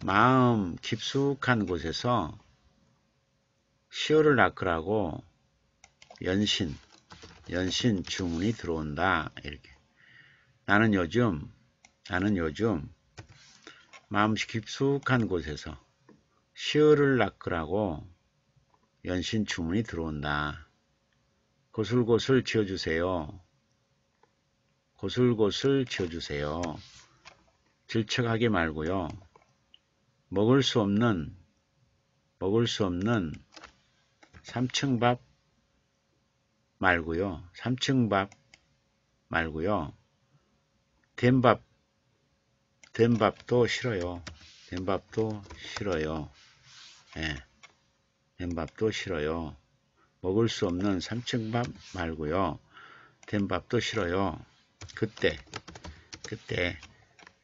마음 깊숙한 곳에서 시오를 낚으라고 연신, 연신 주문이 들어온다. 이렇게. 나는 요즘, 나는 요즘 마음 깊숙한 곳에서 시어를 낚으라고 연신 주문이 들어온다. 고슬고슬 지어주세요. 고슬고슬 지어주세요. 질척하게 말고요. 먹을 수 없는 먹을 수 없는 3층 밥 말고요. 3층 밥 말고요. 된밥 된 밥도 싫어요. 된 밥도 싫어요. 예. 된 밥도 싫어요. 먹을 수 없는 3층 밥 말고요. 된 밥도 싫어요. 그때, 그때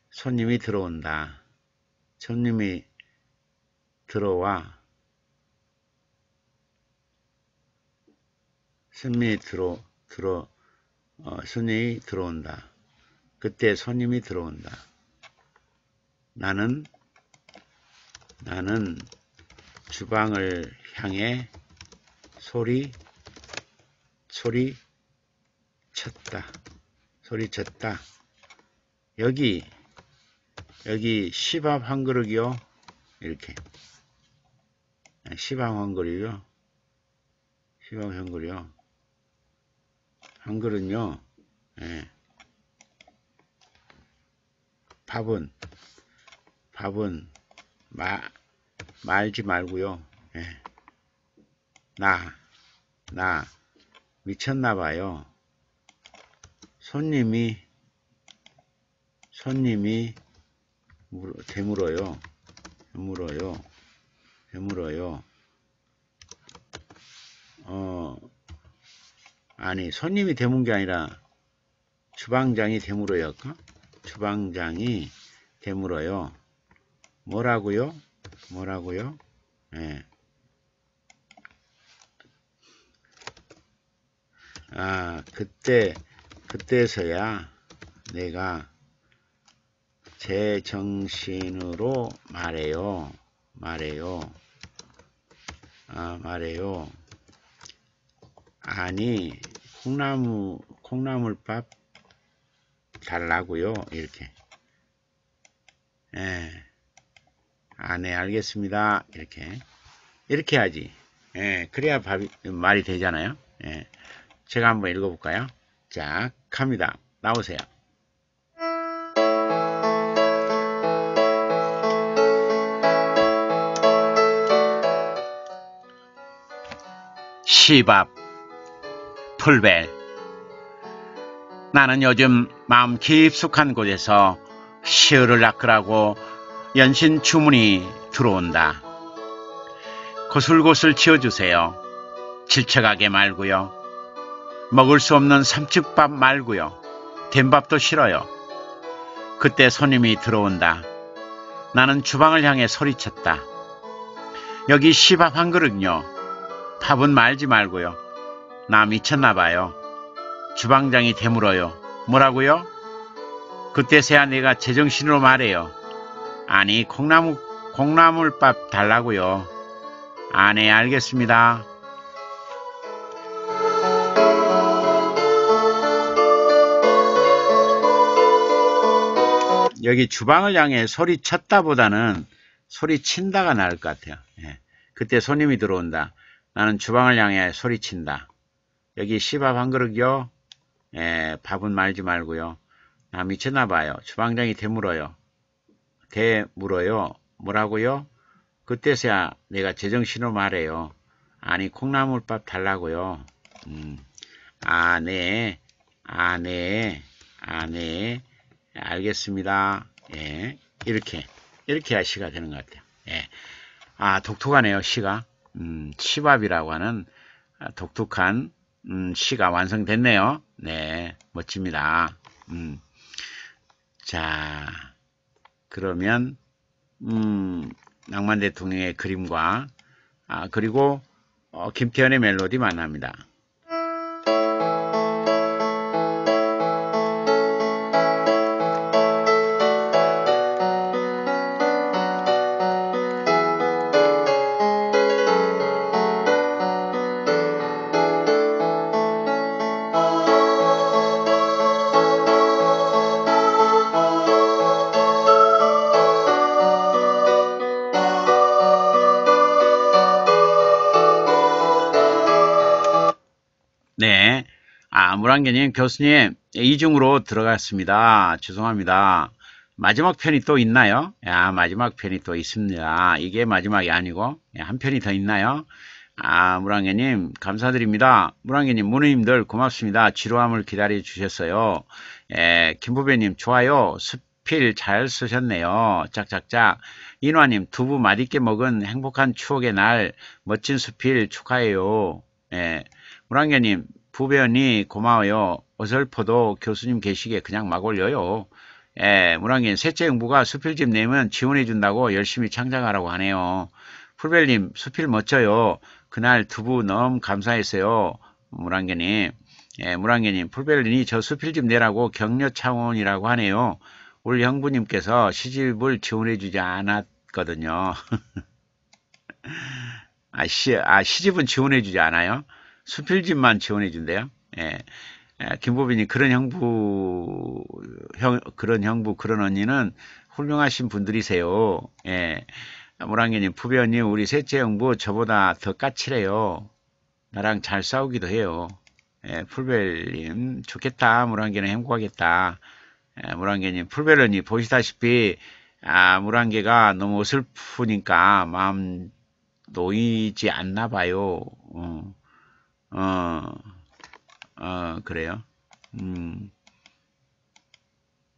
손님이 들어온다. 손님이 들어와. 손님이 들어, 들어, 어, 손님이 들어온다. 그때 손님이 들어온다. 나는 나는 주방을 향해 소리 소리 쳤다. 소리 쳤다. 여기 여기 시밥 한 그릇이요. 이렇게 시밥 한 그릇이요. 시밥 한 그릇이요. 한 그릇요. 예. 밥은 밥은 마, 말지 말고요. 예. 나, 나 미쳤나 봐요. 손님이 손님이 되물어요. 되물어요. 되물어요. 어 아니 손님이 되문 게 아니라 주방장이 되물어야 할까? 주방장이 되물어요. 뭐라고요? 뭐라고요? 예. 아, 그때, 그때서야 내가 제 정신으로 말해요. 말해요. 아, 말해요. 아니, 콩나무, 콩나물밥 달라고요. 이렇게. 예. 아, 네, 알겠습니다. 이렇게. 이렇게 하지. 예, 그래야 밥이, 말이 되잖아요. 예. 제가 한번 읽어볼까요? 자, 갑니다. 나오세요. 시밥, 풀벨. 나는 요즘 마음 깊숙한 곳에서 시어를 낚으라고 연신 주문이 들어온다. 고슬고슬 지어주세요. 질척하게 말고요. 먹을 수 없는 삼축밥 말고요. 된밥도 싫어요. 그때 손님이 들어온다. 나는 주방을 향해 소리쳤다. 여기 시밥 한 그릇요. 밥은 말지 말고요. 나 미쳤나 봐요. 주방장이 되물어요. 뭐라고요? 그때서야 내가 제정신으로 말해요. 아니 콩나무 콩나물밥 달라고요. 아, 네, 알겠습니다. 여기 주방을 향해 소리쳤다 보다는 소리친다가 나을 것 같아요. 예. 그때 손님이 들어온다. 나는 주방을 향해 소리친다. 여기 씨밥 한 그릇요. 예, 밥은 말지 말고요. 나 미쳤나 봐요. 주방장이 대물어요. 대물어요. 뭐라고요? 그때서야 내가 제정신으로 말해요. 아니 콩나물밥 달라고요. 음. 아, 네. 아, 네. 아, 네. 알겠습니다. 예. 이렇게. 이렇게 해야 시가 되는 것 같아요. 예. 아, 독특하네요, 시가. 음, 시밥이라고 하는 독특한 음, 시가 완성됐네요. 네. 멋집니다. 음. 자, 그러면, 음, 낭만 대통령의 그림과, 아, 그리고, 어, 김태현의 멜로디 만납니다. 아, 물안개님, 교수님, 이중으로 들어갔습니다. 죄송합니다. 마지막 편이 또 있나요? 야, 마지막 편이 또 있습니다. 이게 마지막이 아니고, 한 편이 더 있나요? 아, 물안개님, 감사드립니다. 물안개님, 무누님들 고맙습니다. 지루함을 기다려 주셨어요. 예, 김부배님, 좋아요. 수필 잘 쓰셨네요. 짝짝짝. 인화님, 두부 맛있게 먹은 행복한 추억의 날, 멋진 수필 축하해요. 예. 물안개님, 부배언니 고마워요. 어설퍼도 교수님 계시기에 그냥 막 올려요. 예, 물안개님, 셋째 형부가 수필집 내면 지원해준다고 열심히 창작하라고 하네요. 풀벨님, 수필 멋져요. 그날 두부 너무 감사했어요. 물안개님. 예, 물안개님, 풀벨님이 저 수필집 내라고 격려 차원이라고 하네요. 우리 형부님께서 시집을 지원해주지 않았거든요. 아, 시, 아, 시집은 지원해주지 않아요? 수필집만 지원해 준대요. 예. 예, 김보빈이 그런 형부, 형, 그런 형부, 그런 언니는 훌륭하신 분들이세요. 예. 모랑개님, 부배언님, 우리 셋째 형부 저보다 더 까칠해요. 나랑 잘 싸우기도 해요. 예, 풀벨님, 좋겠다. 모랑개는 행복하겠다. 예, 모랑개님, 풀벨언니, 보시다시피, 아, 모랑개가 너무 어슬프니까 마음 놓이지 않나 봐요. 어. 어, 어, 그래요. 음,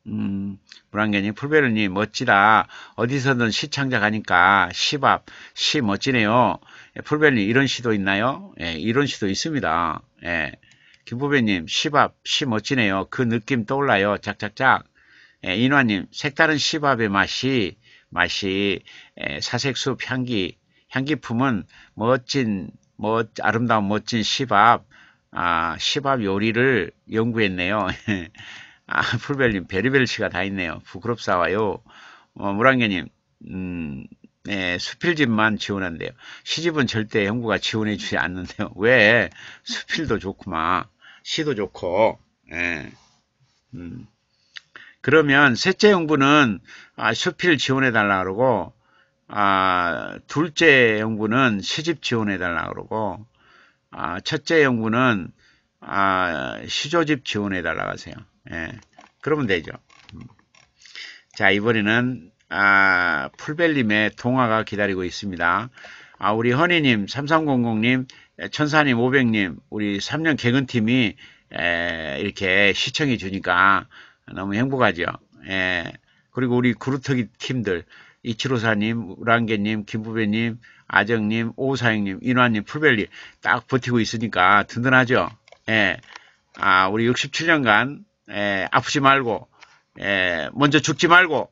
음, 불안개님, 풀베르님, 멋지다. 어디서든 시창자 가니까, 시밥, 시 멋지네요. 예, 풀베르님, 이런 시도 있나요? 예, 이런 시도 있습니다. 예. 김부배님, 시밥, 시 멋지네요. 그 느낌 떠올라요. 짝짝짝. 예, 인화님, 색다른 시밥의 맛이, 맛이, 예, 사색숲 향기, 향기품은 멋진 멋, 아름다운 멋진 시밥, 아, 시밥 요리를 연구했네요. 아, 풀벨님, 베리벨 씨가 다 있네요. 부끄럽사와요. 어, 무랑개님, 음, 네, 수필집만 지원한대요. 시집은 절대 형부가 지원해 주지 않는데요. 왜? 수필도 좋구만. 시도 좋고, 예. 음. 그러면 셋째 형부는 아, 수필 지원해 달라 그러고 아, 둘째 연구는 시집 지원해 달라 그러고 아, 첫째 연구는 아, 시조집 지원해 달라 하세요. 예. 그러면 되죠. 음. 자, 이번에는 아, 풀벨님의 동화가 기다리고 있습니다. 아, 우리 허니님, 3300님, 천사님, 500님, 우리 3년 개근팀이 에, 이렇게 시청해 주니까 너무 행복하죠. 예. 그리고 우리 구루터기 팀들, 이치로사님, 우랑개님, 김부배님, 아정님, 오사행님, 인화님, 풀벨리 딱 버티고 있으니까 든든하죠. 예. 아, 우리 67년간, 예, 아프지 말고, 예, 먼저 죽지 말고,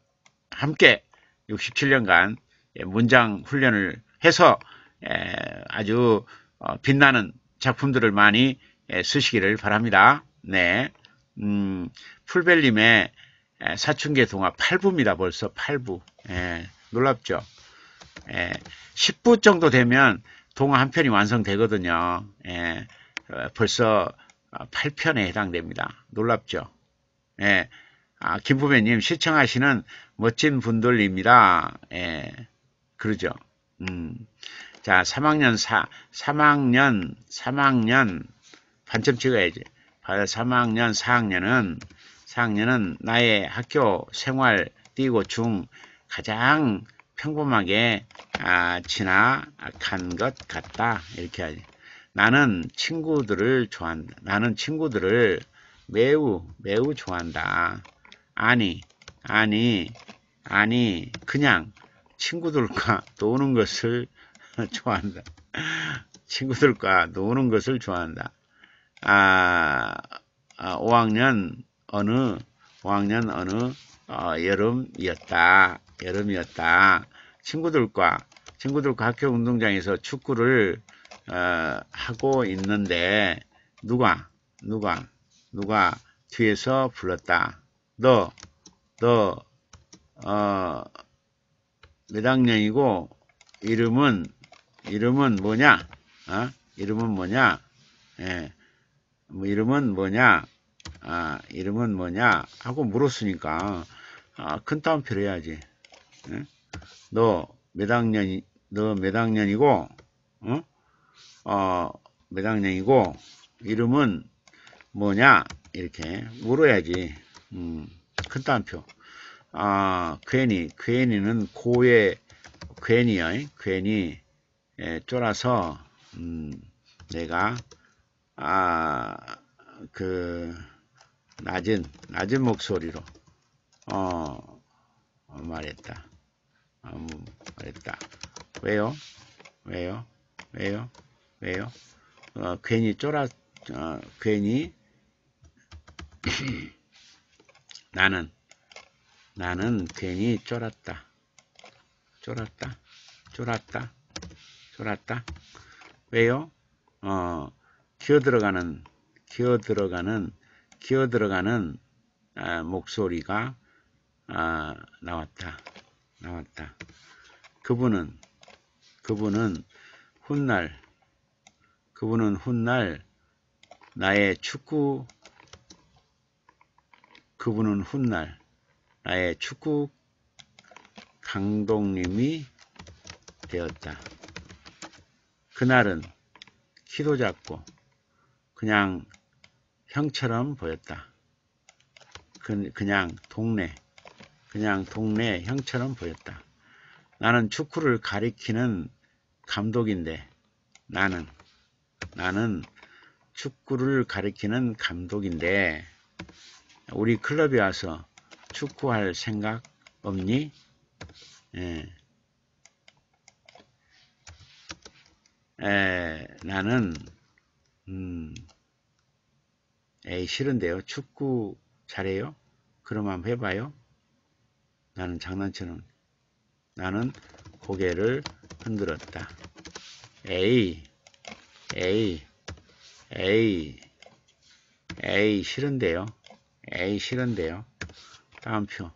함께 67년간 예, 문장 훈련을 해서, 예, 아주 어, 빛나는 작품들을 많이 예, 쓰시기를 바랍니다. 네. 음, 풀벨님의 사춘계 동화 8부입니다. 벌써 8부. 예, 놀랍죠? 예, 10부 정도 되면 동화 한 편이 완성되거든요. 예, 어, 벌써 8편에 해당됩니다. 놀랍죠? 예, 아, 김부배님 시청하시는 멋진 분들입니다. 예, 그러죠. 음. 자, 3학년 4, 3학년, 3학년, 반점 찍어야지. 3학년, 4학년은, 4학년은 나의 학교 생활 띄고 중 가장 평범하게 아, 지나간 것 같다. 이렇게 하지. 나는 친구들을 좋아한다. 나는 친구들을 매우 매우 좋아한다. 아니 아니 아니 그냥 친구들과 노는 것을 좋아한다. 친구들과 노는 것을 좋아한다. 아, 아 5학년 어느 5학년 어느 어, 여름이었다. 여름이었다. 친구들과 친구들과 학교 운동장에서 축구를 어, 하고 있는데 누가 누가 누가 뒤에서 불렀다. 너, 너, 어, 몇 학년이고, 이름은, 이름은 뭐냐? 어? 이름은 뭐냐? 예, 뭐, 이름은 뭐냐? 아, 이름은 뭐냐? 하고 물었으니까, 아, 큰 따옴표를 해야지. 예? 너몇 학년이, 너 몇 학년이고, 어? 어, 몇 학년이고, 이름은 뭐냐? 이렇게 물어야지. 음, 큰 따옴표. 아, 괜히, 괜히는 고의, 괜히요, 괜히, 예, 쫄아서, 음, 내가, 아, 그, 낮은, 낮은 목소리로, 어, 어 말했다. 어, 말했다. 왜요? 왜요? 왜요? 왜요? 어, 괜히 쫄아, 어, 괜히, 나는 나는 괜히 쫄았다. 쫄았다. 쫄았다. 쫄았다. 왜요? 어, 기어 들어가는 기어 들어가는 기어 들어가는 아, 목소리가 아, 나왔다. 나왔다. 그분은 그분은 훗날 그분은 훗날 나의 축구 그분은 훗날 나의 축구 강동님이 되었다. 그날은 키도 작고 그냥 형처럼 보였다. 그, 그냥 동네, 그냥 동네 형처럼 보였다. 나는 축구를 가리키는 감독인데 나는 나는 축구를 가리키는 감독인데 우리 클럽에 와서 축구할 생각 없니? 예. 에, 나는 음, 에이 싫은데요. 축구 잘해요? 그럼 한번 해봐요. 나는 장난처럼 나는 고개를 흔들었다. 에이 에이 에이 에이 싫은데요. 에이 싫은데요. 따옴표.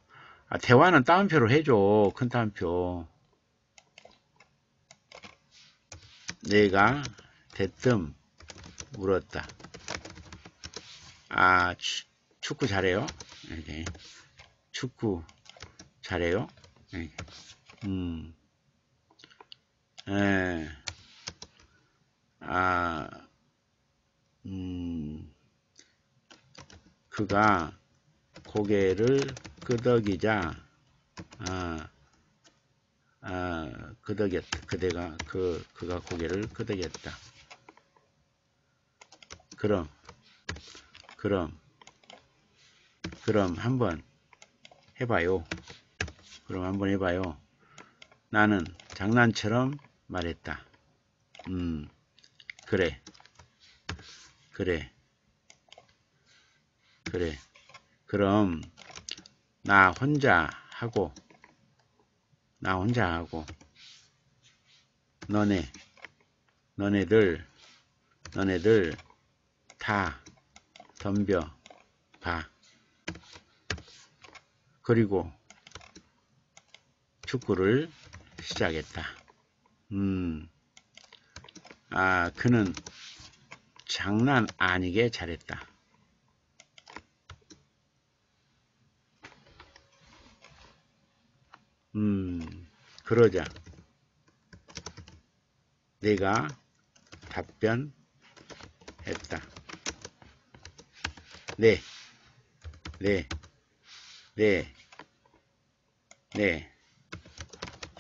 아, 대화는 따옴표로 해줘. 큰 따옴표. 내가 대뜸 물었다. 아, 추, 축구 잘해요? 이렇게. 축구 잘해요? 이렇게. 음. 에. 아, 음. 그가 고개를 끄덕이자 아, 아, 끄덕였 그대가 그 그가 고개를 끄덕였다. 그럼 그럼 그럼 한번 해봐요. 그럼 한번 해봐요. 나는 장난처럼 말했다. 음, 그래, 그래. 그래. 그럼 나 혼자 하고 나 혼자 하고 너네 너네들 너네들 다 덤벼 봐. 그리고 축구를 시작했다. 음, 아, 그는 장난 아니게 잘했다. 음, 그러자. 내가 답변했다. 네, 네, 네, 네,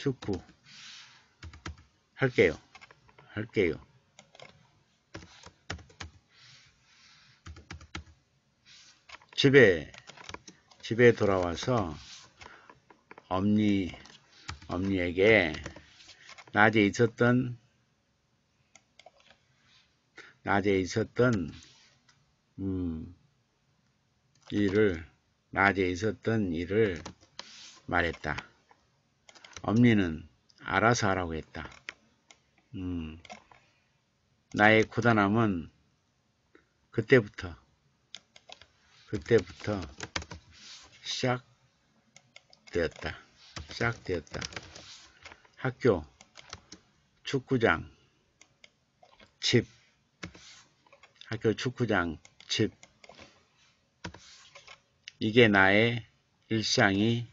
축구 할게요. 할게요. 집에 집에 돌아와서 엄니 엄니에게 낮에 있었던 낮에 있었던 음, 일을 낮에 있었던 일을 말했다. 엄니는 알아서 하라고 했다. 음, 나의 고단함은 그때부터 그때부터 시작되었다. 시작되었다. 학교, 축구장, 집, 학교 축구장, 집. 이게 나의 일상이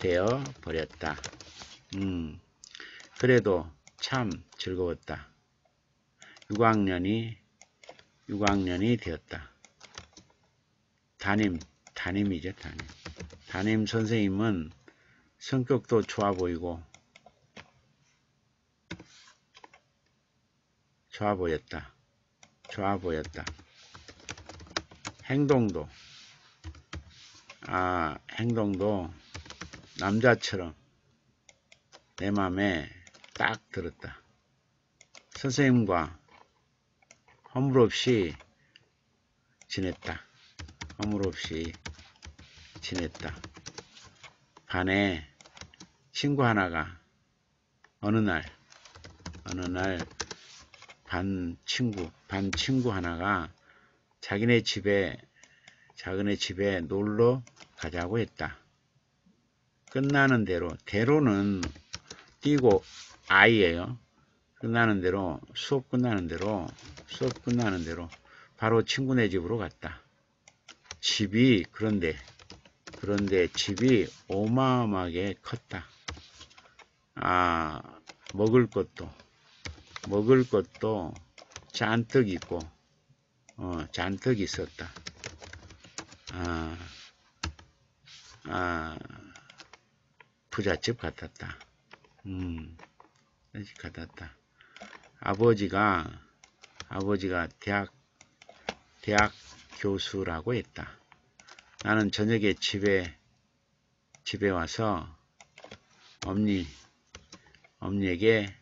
되어 버렸다. 음, 그래도 참 즐거웠다. 6학년이 6학년이 되었다. 담임, 담임이죠, 담임. 담임 선생님은 성격도 좋아 보이고 좋아 보였다. 좋아 보였다. 행동도 아 행동도 남자처럼 내 맘에 딱 들었다. 선생님과 허물 없이 지냈다. 허물 없이 지냈다. 반에 친구 하나가 어느 날 어느 날 반 친구 반 친구 하나가 자기네 집에 자기네 집에 놀러 가자고 했다. 끝나는 대로 대로는 띄고 아이예요. 끝나는 대로 수업 끝나는 대로 수업 끝나는 대로 바로 친구네 집으로 갔다. 집이 그런데 그런데 집이 어마어마하게 컸다. 아 먹을 것도 먹을 것도 잔뜩 있고 어, 잔뜩 있었다. 아, 아, 부잣집 같았다. 음, 집 같았다. 아버지가 아버지가 대학 대학 교수라고 했다. 나는 저녁에 집에 집에 와서 엄니 엄니에게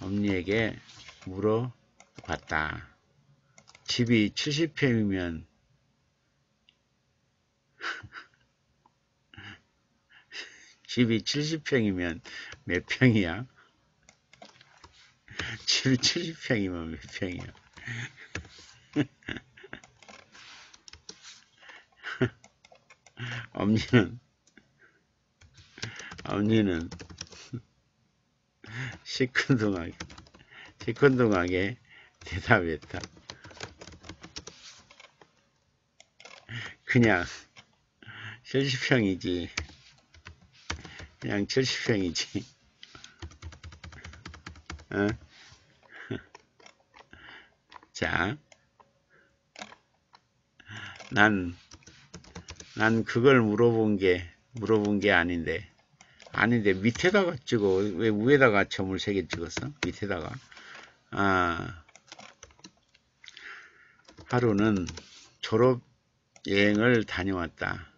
엄니에게 물어봤다. 집이 70평이면 집이 70평이면 몇 평이야? 집이 70평이면 몇 평이야? 엄니는 엄니는 시큰둥하게 시큰둥하게 대답했다. 그냥 70평이지. 그냥 70평이지. 어? 자, 난, 난 그걸 물어본 게, 물어본 게 아닌데, 아닌데, 밑에다가 찍어. 왜 위에다가 점을 세 개 찍었어? 밑에다가. 아, 하루는 졸업 여행을 다녀왔다.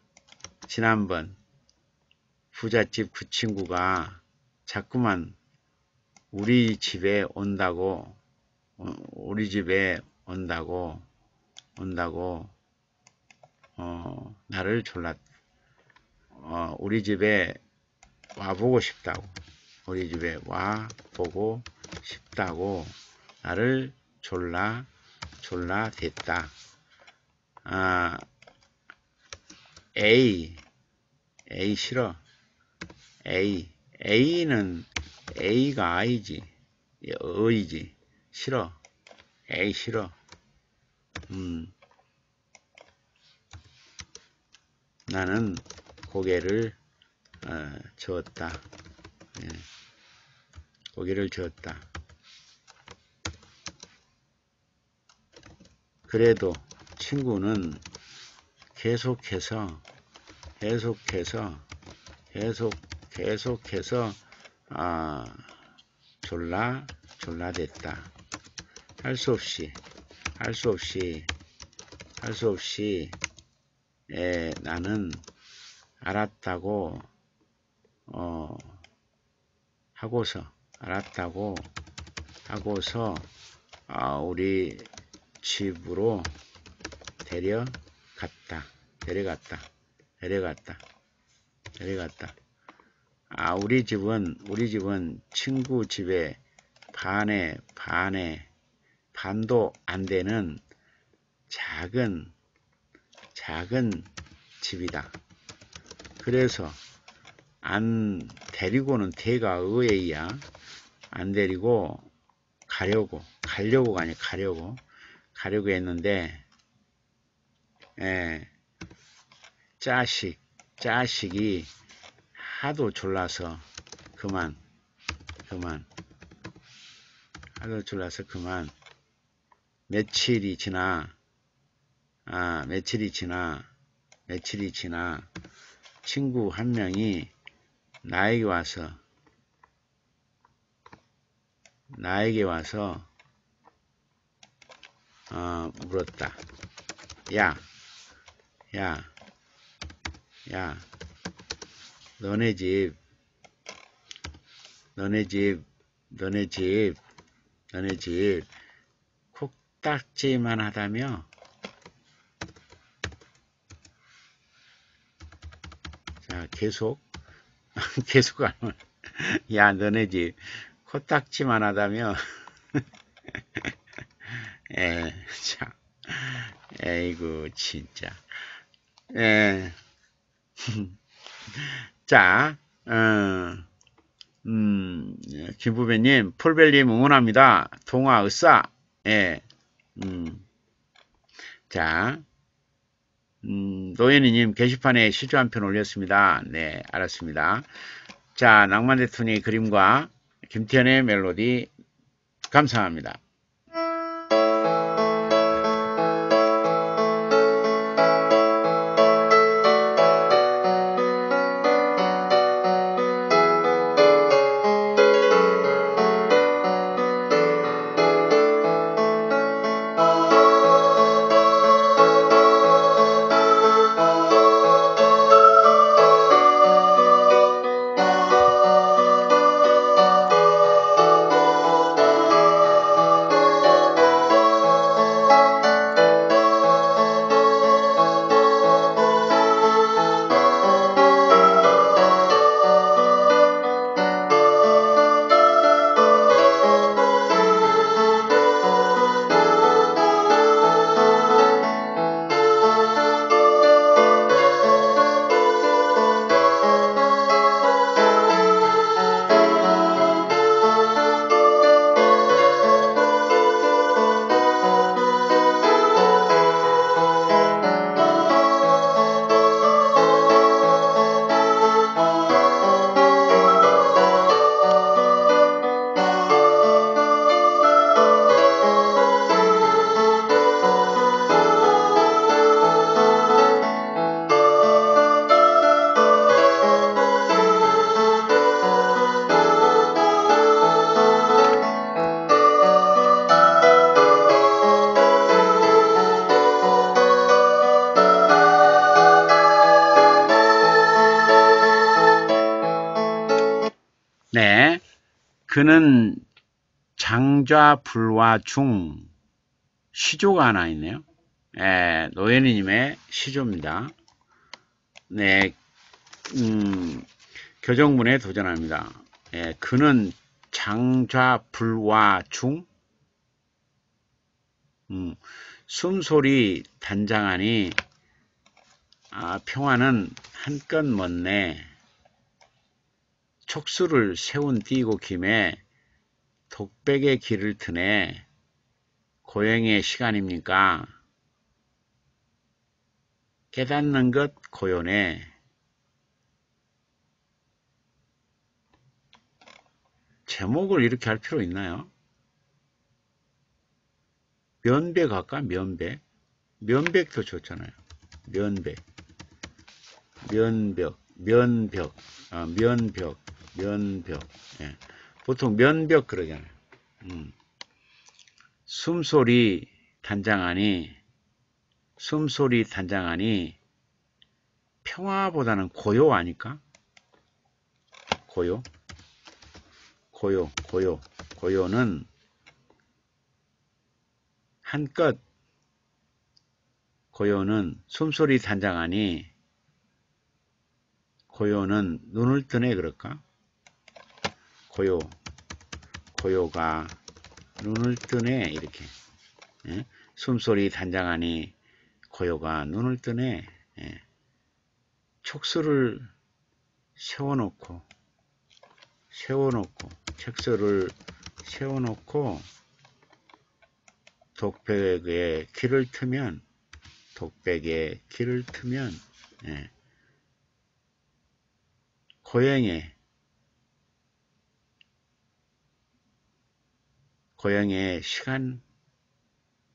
지난번 부잣집 그 친구가 자꾸만 우리 집에 온다고 어, 우리 집에 온다고 온다고 어, 나를 졸랐 어, 우리 집에 와보고 싶다고 우리 집에 와보고 싶다고 나를 졸라 졸라 됐다. 아, A 싫어. A A는 A가 I지. 어이지. 싫어. A 싫어. 음. 나는 고개를 어, 저었다. 예. 고개를 저었다. 그래도 친구는 계속해서 계속해서 계속 계속해서 아 졸라 졸라 됐다. 할 수 없이 할 수 없이 할 수 없이 에, 나는 알았다고 어 하고서 알았다고 하고서 아, 우리 집으로 데려갔다. 데려갔다. 데려갔다. 데려갔다. 아, 우리 집은, 우리 집은 친구 집에 반에, 반에, 반도 안 되는 작은, 작은 집이다. 그래서 안 데리고는 대가 의외야. 안 데리고 가려고, 가려고가 아니라 가려고. 가려고 했는데 예, 자식 자식이 하도 졸라서 그만 그만. 하도 졸라서 그만. 며칠이 지나 아 며칠이 지나 며칠이 지나 친구 한 명이 나에게 와서 나에게 와서 어, 물었다. 야, 야, 야, 너네 집, 너네 집, 너네 집, 너네 집, 콕딱지만 하다며? 자, 계속, 계속 하면, 야, 너네 집, 코딱지만 하다며? 에, 참, 에이구, 진짜. 에, 자, 어, 음, 김부배님, 풀벨님 응원합니다. 동화, 으싸, 예, 음, 자, 음, 노현이님 게시판에 시조 한 편 올렸습니다. 네, 알았습니다. 자, 낭만 대통령의 그림과 김태현의 멜로디, 감사합니다. 그는 장좌불화 중 시조가 하나 있네요. 예, 노현이님의 시조입니다. 네, 음, 교정문에 도전합니다. 예, 그는 장좌불화 중 음, 숨소리 단장하니 아, 평화는 한껏 먼네. 촉수를 세운 띄고 김에 독백의 길을 트네 고행의 시간입니까? 깨닫는 것 고요네. 제목을 이렇게 할 필요 있나요? 면백 할까? 면백. 면백도 좋잖아요. 면백. 면벽. 면벽. 아, 면벽. 면벽. 예. 보통 면벽 그러잖아요. 음. 숨소리 단장하니 숨소리 단장하니 평화보다는 고요 아닐까? 고요? 고요, 고요, 고요는 한껏 고요는 숨소리 단장하니 고요는 눈을 뜨네 그럴까? 고요, 고요가 눈을 뜨네 이렇게 예? 숨소리 단장하니 고요가 눈을 뜨네 예. 촉수를 세워놓고 세워놓고 책서를 세워놓고 독백에 길을 트면 독백에 길을 트면 예. 고행에 고영의 시간,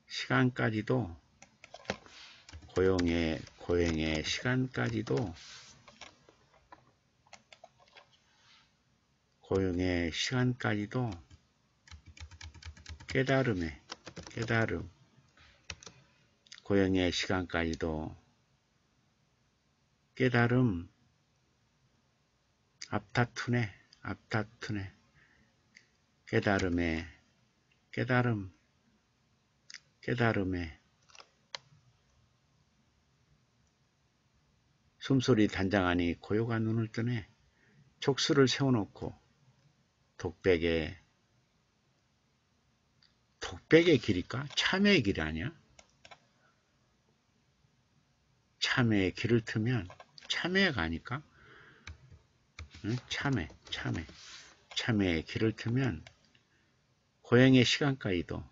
시간까지도, 고영의, 고행의 시간까지도, 고영의 시간까지도 깨달음에, 깨달음, 고영의 시간까지도 깨달음, 앞다투네, 앞다투네, 깨달음에 깨달음, 깨달음에 숨소리 단장하니 고요가 눈을 뜨네 촉수를 세워놓고 독백에 독백의 길일까? 참회의 길이 아니야? 참회의 길을 트면 참회가 아닐까? 응? 참회, 참회, 참회의 길을 트면 고행의 시간까지도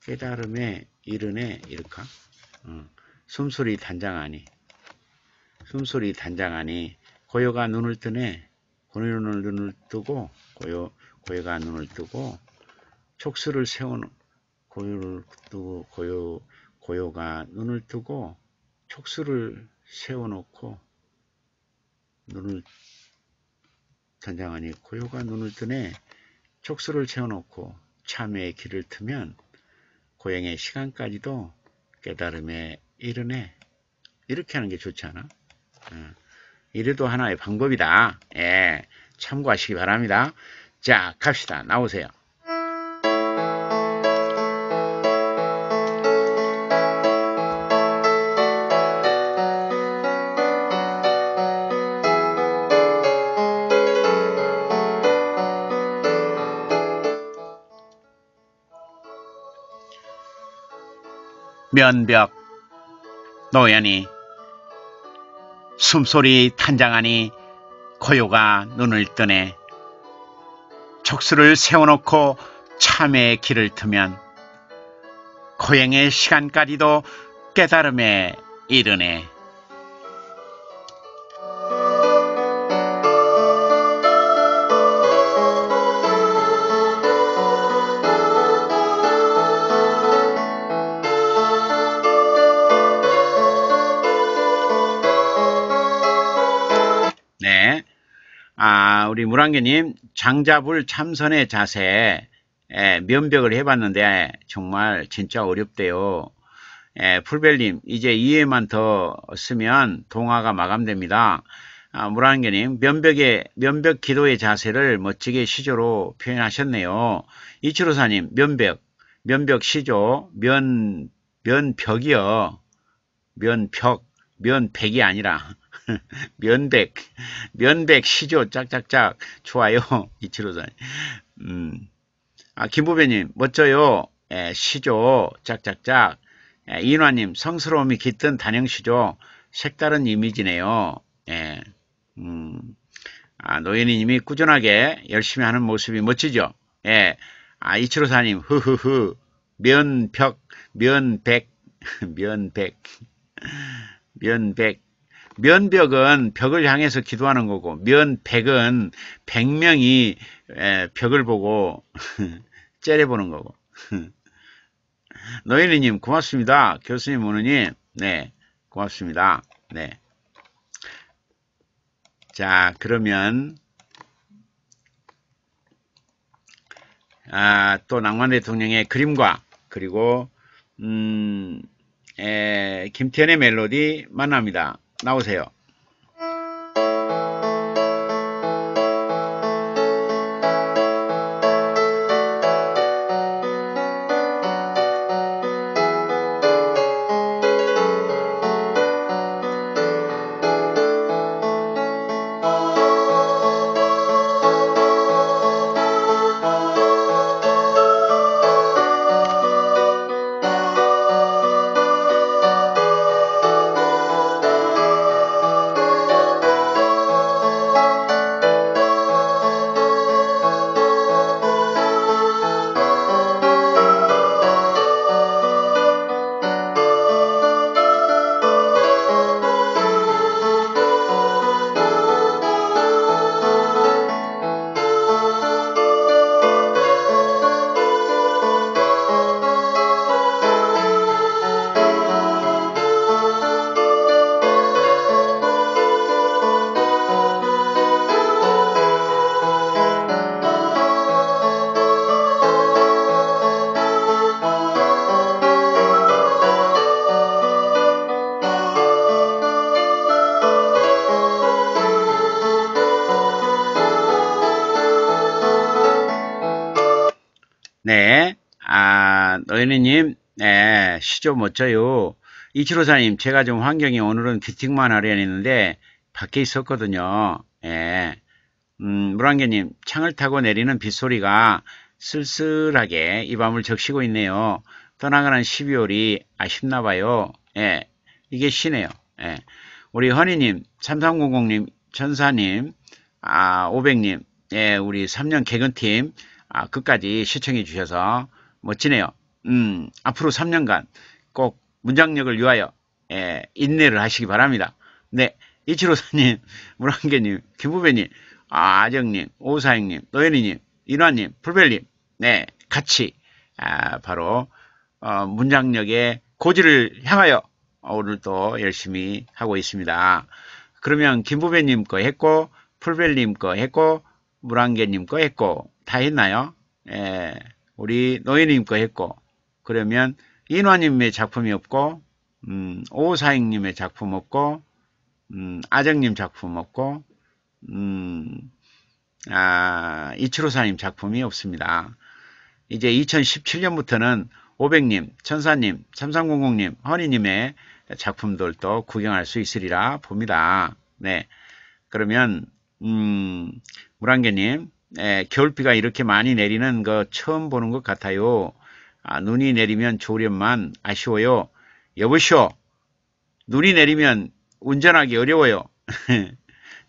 깨달음에 이르네 이를까 어. 숨소리 단장하니 숨소리 단장하니 고요가 눈을 뜨네 고요는 눈을 뜨고 고요 고요가 눈을 뜨고 촉수를 세우는 고요를 뜨고 고요 고요가 눈을 뜨고 촉수를 세워놓고 눈을 단장하니 고요가 눈을 뜨네 촉수를 채워놓고 참회의 길을 트면 고행의 시간까지도 깨달음에 이르네. 이렇게 하는 게 좋지 않아? 어. 이래도 하나의 방법이다. 예, 참고하시기 바랍니다. 자, 갑시다. 나오세요. 면벽 노연이 숨소리 탄장하니 고요가 눈을 뜨네 촉수를 세워놓고 참의 길을 트면 고행의 시간까지도 깨달음에 이르네. 우리 물안개님 장잡을 참선의 자세 에, 면벽을 해봤는데 정말 진짜 어렵대요. 에, 풀벨님 이제 2회만 더 쓰면 동화가 마감됩니다. 아, 물안개님 면벽의 면벽 기도의 자세를 멋지게 시조로 표현하셨네요. 이치로사님 면벽 면벽 시조 면 면벽이요 면벽 면백이 아니라 면백, 면백 시조 짝짝짝 좋아요 이치로사님. 음, 아 김부배님 멋져요. 에, 시조 짝짝짝. 에, 인화님 성스러움이 깃든 단영시조 색다른 이미지네요. 예, 음, 아, 노현이님이 꾸준하게 열심히 하는 모습이 멋지죠. 예, 아 이치로사님 흐흐흐 면벽 면백 면백 면백 면벽은 벽을 향해서 기도하는 거고 면백은 백명이 벽을 보고 째려보는 거고 노인이님 고맙습니다. 교수님 오느님 네 고맙습니다. 네. 자 그러면 아, 또 낭만 대통령의 그림과 그리고 음, 에, 김태현의 멜로디 만납니다. 나오세요. 은혜님, 네, 시조 멋져요. 이치로사님, 제가 좀 환경이 오늘은 귀팅만 하려 했는데, 밖에 있었거든요. 예. 음, 물안개님, 창을 타고 내리는 빗소리가 쓸쓸하게 이 밤을 적시고 있네요. 떠나가는 12월이 아쉽나봐요. 예. 이게 시네요. 예. 우리 허니님, 3300님, 천사님, 아, 500님, 예, 우리 3년 개근팀, 아, 끝까지 시청해 주셔서 멋지네요. 음, 앞으로 3년간 꼭 문장력을 위하여 예, 인내를 하시기 바랍니다. 네, 이치로사님, 물안개님, 김부배님, 아정님, 오사행님, 노현이님, 인화님, 풀벨님, 네, 같이 아, 바로 어, 문장력의 고지를 향하여 오늘도 열심히 하고 있습니다. 그러면 김부배님 거 했고, 풀벨님 거 했고, 물안개님 거 했고, 다 했나요? 예, 우리 노예님 거 했고, 그러면 인화님의 작품이 없고 음, 오사행님의 작품 없고 음, 아정님 작품 없고 음, 아, 이치로사님 작품이 없습니다. 이제 2017년부터는 500님, 천사님, 3300님, 허니님의 작품들도 구경할 수 있으리라 봅니다. 네. 그러면, 음, 물안개님, 예, 겨울비가 이렇게 많이 내리는 거 처음 보는 것 같아요. 아, 눈이 내리면 조련만 아쉬워요. 여보시오. 눈이 내리면 운전하기 어려워요.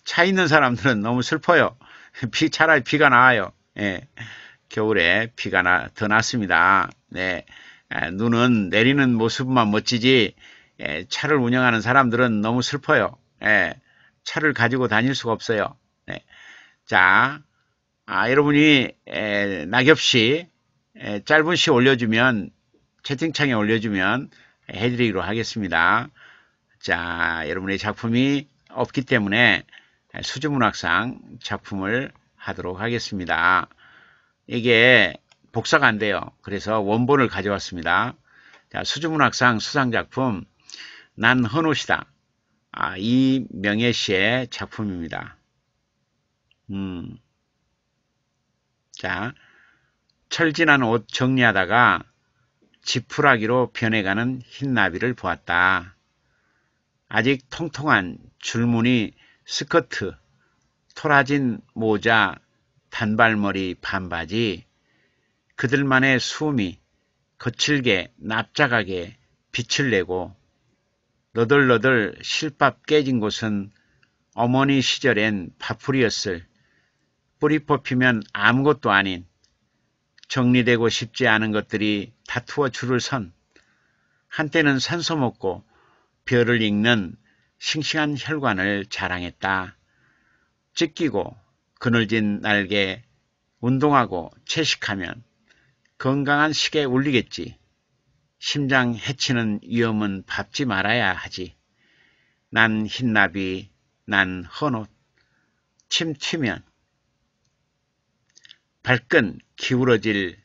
차 있는 사람들은 너무 슬퍼요. 비, 차라리 비가 나와요. 예. 겨울에 비가 나, 더 났습니다. 네. 에, 눈은 내리는 모습만 멋지지, 에, 차를 운영하는 사람들은 너무 슬퍼요. 예. 차를 가지고 다닐 수가 없어요. 네. 자, 아, 여러분이 에, 낙엽씨 짧은 시 올려주면 채팅창에 올려주면 해드리기로 하겠습니다. 자, 여러분의 작품이 없기 때문에 수주문학상 작품을 하도록 하겠습니다. 이게 복사가 안 돼요. 그래서 원본을 가져왔습니다. 자, 수주문학상 수상작품 난 헌옷이다. 아, 이 명예시의 작품입니다. 음. 자, 철진한 옷 정리하다가 지푸라기로 변해가는 흰나비를 보았다. 아직 통통한 줄무늬 스커트, 토라진 모자, 단발머리 반바지, 그들만의 숨이 거칠게 납작하게 빛을 내고 너덜너덜 실밥 깨진 곳은 어머니 시절엔 밥풀이였을 뿌리 뽑히면 아무것도 아닌 정리되고 싶지 않은 것들이 다투어 줄을 선 한때는 산소 먹고 별을 읽는 싱싱한 혈관을 자랑했다. 찢기고 그늘진 날개 운동하고 채식하면 건강한 식에 울리겠지. 심장 해치는 위험은 밟지 말아야 하지. 난 흰나비, 난 헌옷. 침 튀면 발끈 기울어질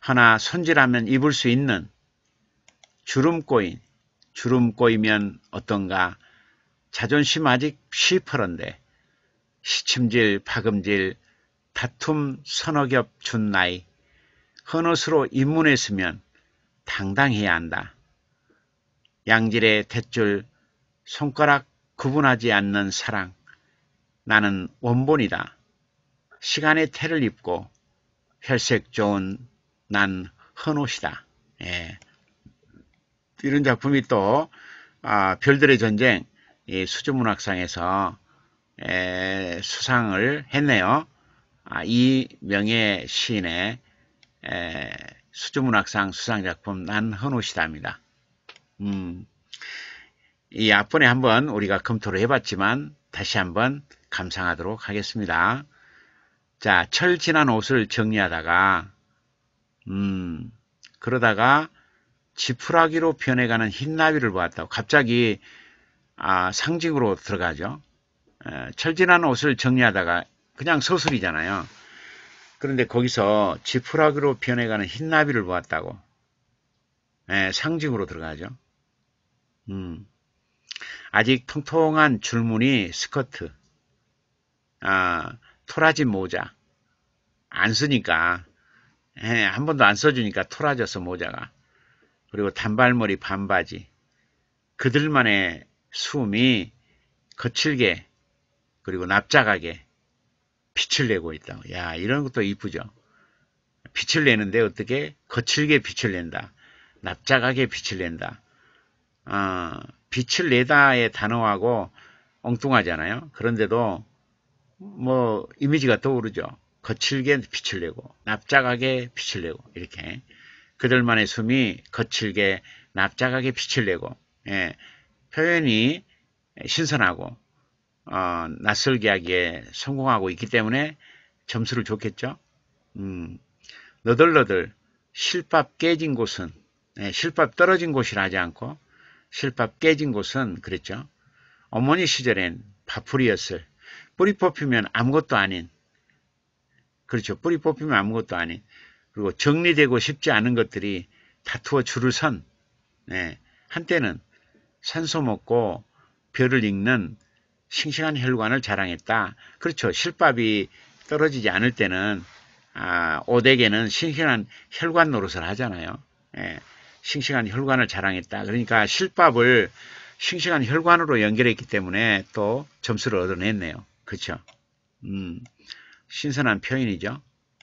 하나 손질하면 입을 수 있는 주름 꼬인 주름 꼬이면 어떤가 자존심 아직 시퍼런데 시침질 파금질 다툼 서너 겹 준 나이 헌옷으로 입문했으면 당당해야 한다. 양질의 탯줄 손가락 구분하지 않는 사랑 나는 원본이다. 시간의 태를 입고 혈색 좋은 난 헌옷이다. 예. 이런 작품이 또 아, 별들의 전쟁 수주문학상에서 에, 수상을 했네요. 아, 이 명예 시인의 에, 수주문학상 수상작품 난 헌옷이다입니다. 음, 이 앞번에 한번 우리가 검토를 해봤지만 다시 한번 감상하도록 하겠습니다. 자, 철 지난 옷을 정리하다가 음, 그러다가 지푸라기로 변해가는 흰나비를 보았다고 갑자기 아, 상징으로 들어가죠. 에, 철 지난 옷을 정리하다가 그냥 서술이잖아요. 그런데 거기서 지푸라기로 변해가는 흰나비를 보았다고 에, 상징으로 들어가죠. 음, 아직 통통한 줄무늬 스커트, 아, 토라진 모자 안 쓰니까 에, 한 번도 안 써주니까 토라져서 모자가 그리고 단발머리 반바지 그들만의 숨이 거칠게 그리고 납작하게 빛을 내고 있다. 야 이런 것도 이쁘죠. 빛을 내는데 어떻게 거칠게 빛을 낸다. 납작하게 빛을 낸다. 어, 빛을 내다의 단어하고 엉뚱하잖아요. 그런데도 뭐 이미지가 떠오르죠. 거칠게 빛을 내고 납작하게 빛을 내고 이렇게 그들만의 숨이 거칠게 납작하게 빛을 내고 예, 표현이 신선하고 어, 낯설게 하기에 성공하고 있기 때문에 점수를 줬겠죠. 음, 너덜너덜 실밥 깨진 곳은 예, 실밥 떨어진 곳이라 하지 않고 실밥 깨진 곳은 그랬죠. 어머니 시절엔 밥풀이였을 뿌리 뽑히면 아무것도 아닌 그렇죠. 뿌리 뽑히면 아무것도 아닌 그리고 정리되고 싶지 않은 것들이 다투어 줄을 선 네, 한때는 산소 먹고 별을 읽는 싱싱한 혈관을 자랑했다. 그렇죠. 실밥이 떨어지지 않을 때는 아, 오대에는 싱싱한 혈관 노릇을 하잖아요. 예, 싱싱한 혈관을 자랑했다. 그러니까 실밥을 싱싱한 혈관으로 연결했기 때문에 또 점수를 얻어냈네요. 그렇죠. 음, 신선한 표현이죠.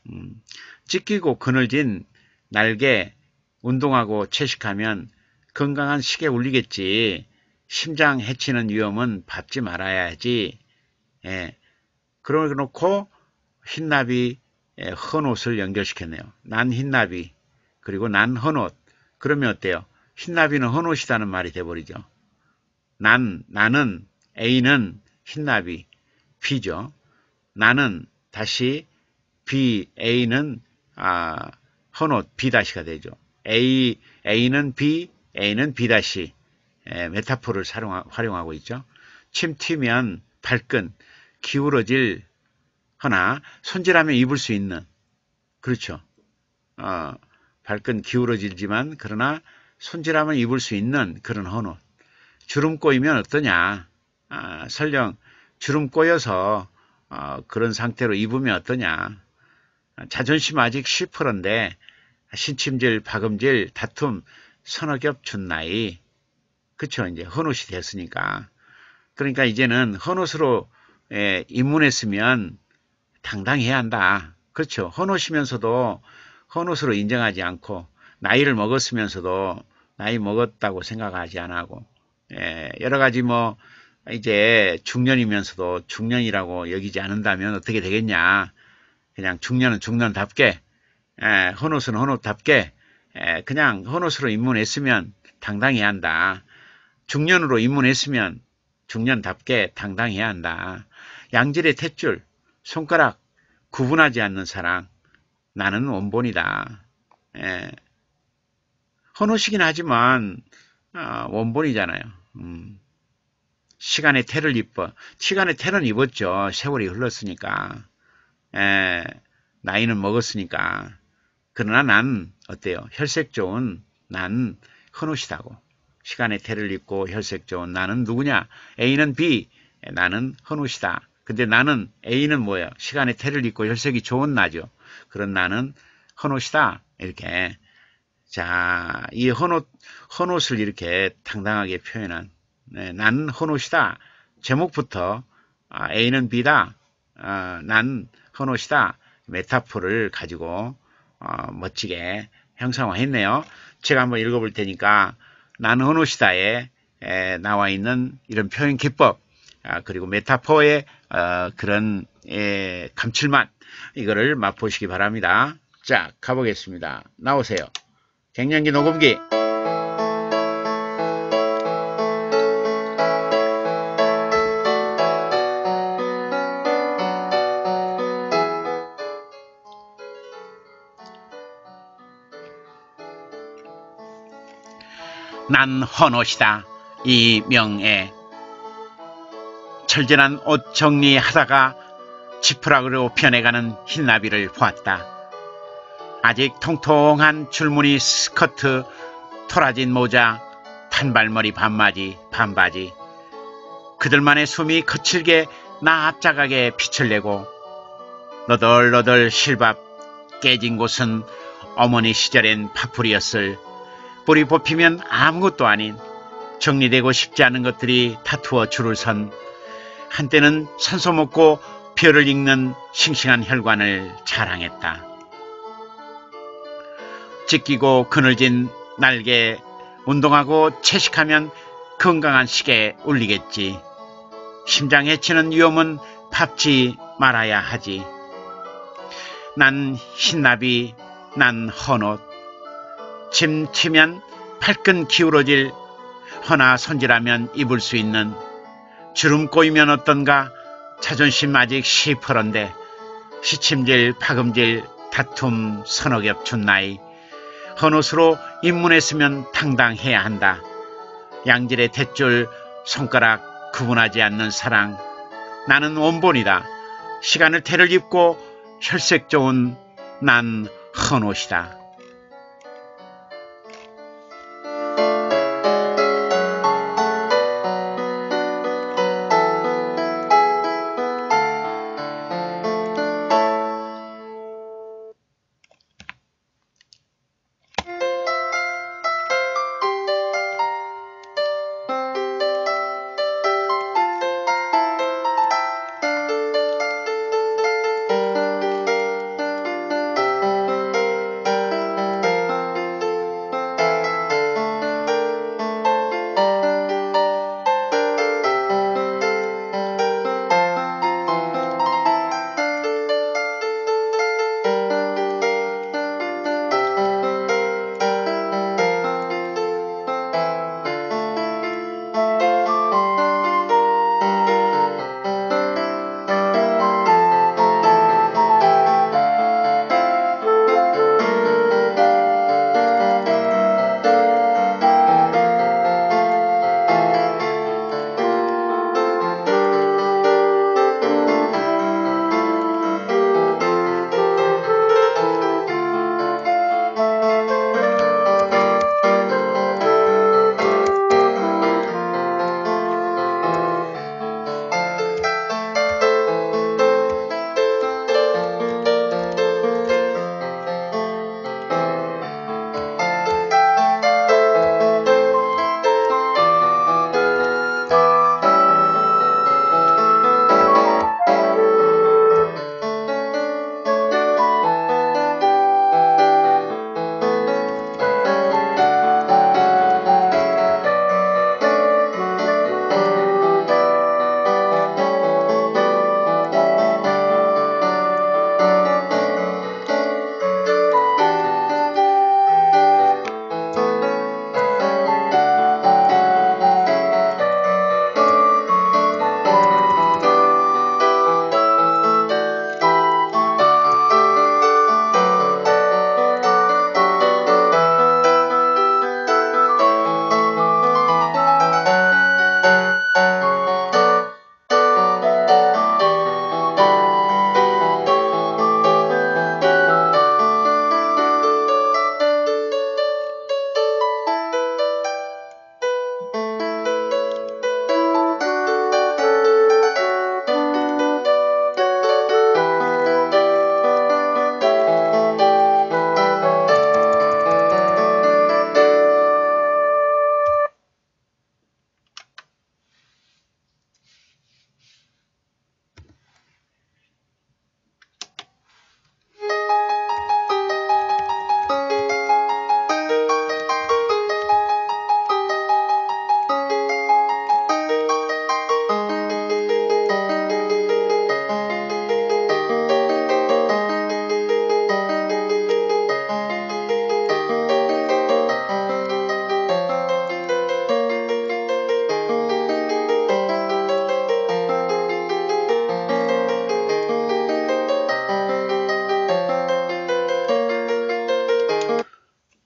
음, 찢기고 그늘진 날개 운동하고 채식하면 건강한 식에 울리겠지. 심장 해치는 위험은 밟지 말아야지. 예. 그러놓고 흰나비 헌옷을 연결시켰네요. 난 흰나비 그리고 난 헌옷 그러면 어때요? 흰나비는 헌옷이라는 말이 돼버리죠. 난 나는 A는 흰나비 B죠. 나는 다시 B A는 아, 헌옷 B-가 되죠. A, A는 B, A는 B- 에, 메타포를 사용, 활용하고 있죠. 침 튀면 발끈, 기울어질 허나 손질하면 입을 수 있는 그렇죠. 어, 발끈 기울어질지만 그러나 손질하면 입을 수 있는 그런 헌옷. 주름 꼬이면 어떠냐. 아, 설령 주름 꼬여서 어, 그런 상태로 입으면 어떠냐. 자존심 아직 10%인데 신침질, 박음질, 다툼 서너 겹 준 나이 그쵸 이제 헌옷이 됐으니까 그러니까 이제는 헌옷으로 에, 입문했으면 당당해야 한다. 그렇죠. 헌옷이면서도 헌옷으로 인정하지 않고 나이를 먹었으면서도 나이 먹었다고 생각하지 않고 에, 여러 가지 뭐 이제 중년이면서도 중년이라고 여기지 않는다면 어떻게 되겠냐. 그냥 중년은 중년답게 에, 헌옷은 헌옷답게 에, 그냥 헌옷으로 입문했으면 당당해야 한다. 중년으로 입문했으면 중년답게 당당해야 한다. 양질의 탯줄, 손가락 구분하지 않는 사랑. 나는 원본이다. 예. 헌옷이긴 하지만 아, 원본이잖아요. 음. 시간의 태를 입어. 시간의 태는 입었죠. 세월이 흘렀으니까. 에, 나이는 먹었으니까. 그러나 난 어때요? 혈색 좋은 난 헌옷이다고. 시간의 태를 입고 혈색 좋은 나는 누구냐? A는 B, 나는 헌옷이다. 근데 나는 A는 뭐예요? 시간의 태를 입고 혈색이 좋은 나죠. 그런 나는 헌옷이다. 이렇게 자, 이 헌옷, 헌옷을 이렇게 당당하게 표현한 네, 난 헌옷이다. 제목부터 아, A는 B다. 아, 난 헌옷이다. 메타포를 가지고 어, 멋지게 형상화했네요. 제가 한번 읽어볼 테니까 난 헌옷이다에 에, 나와 있는 이런 표현 기법 아, 그리고 메타포의 어, 그런 에, 감칠맛 이거를 맛보시기 바랍니다. 자 가보겠습니다. 나오세요. 갱년기 녹음기 난 헌옷이다. 이 명예. 철전한 옷 정리하다가 지푸라기로 변해가는 흰나비를 보았다. 아직 통통한 줄무늬 스커트, 토라진 모자, 단발머리 반바지, 반바지. 그들만의 숨이 거칠게 나압작하게 빛을 내고 너덜너덜 실밥 깨진 곳은 어머니 시절엔 파풀이었을 뿌리 뽑히면 아무것도 아닌 정리되고 싶지 않은 것들이 다투어 줄을 선 한때는 산소 먹고 별을 읽는 싱싱한 혈관을 자랑했다. 찢기고 그늘진 날개 운동하고 채식하면 건강한 시계 울리겠지. 심장 해치는 위험은 밟지 말아야 하지. 난 흰나비, 난 헌옷. 짐 튀면 팔끈 기울어질 허나 손질하면 입을 수 있는 주름 꼬이면 어떤가 자존심 아직 시퍼런데 시침질 파금질 다툼 서너 겹준 나이 헌옷으로 입문했으면 당당해야 한다. 양질의 탯줄 손가락 구분하지 않는 사랑 나는 원본이다. 시간을 태를 입고 혈색 좋은 난 헌옷이다.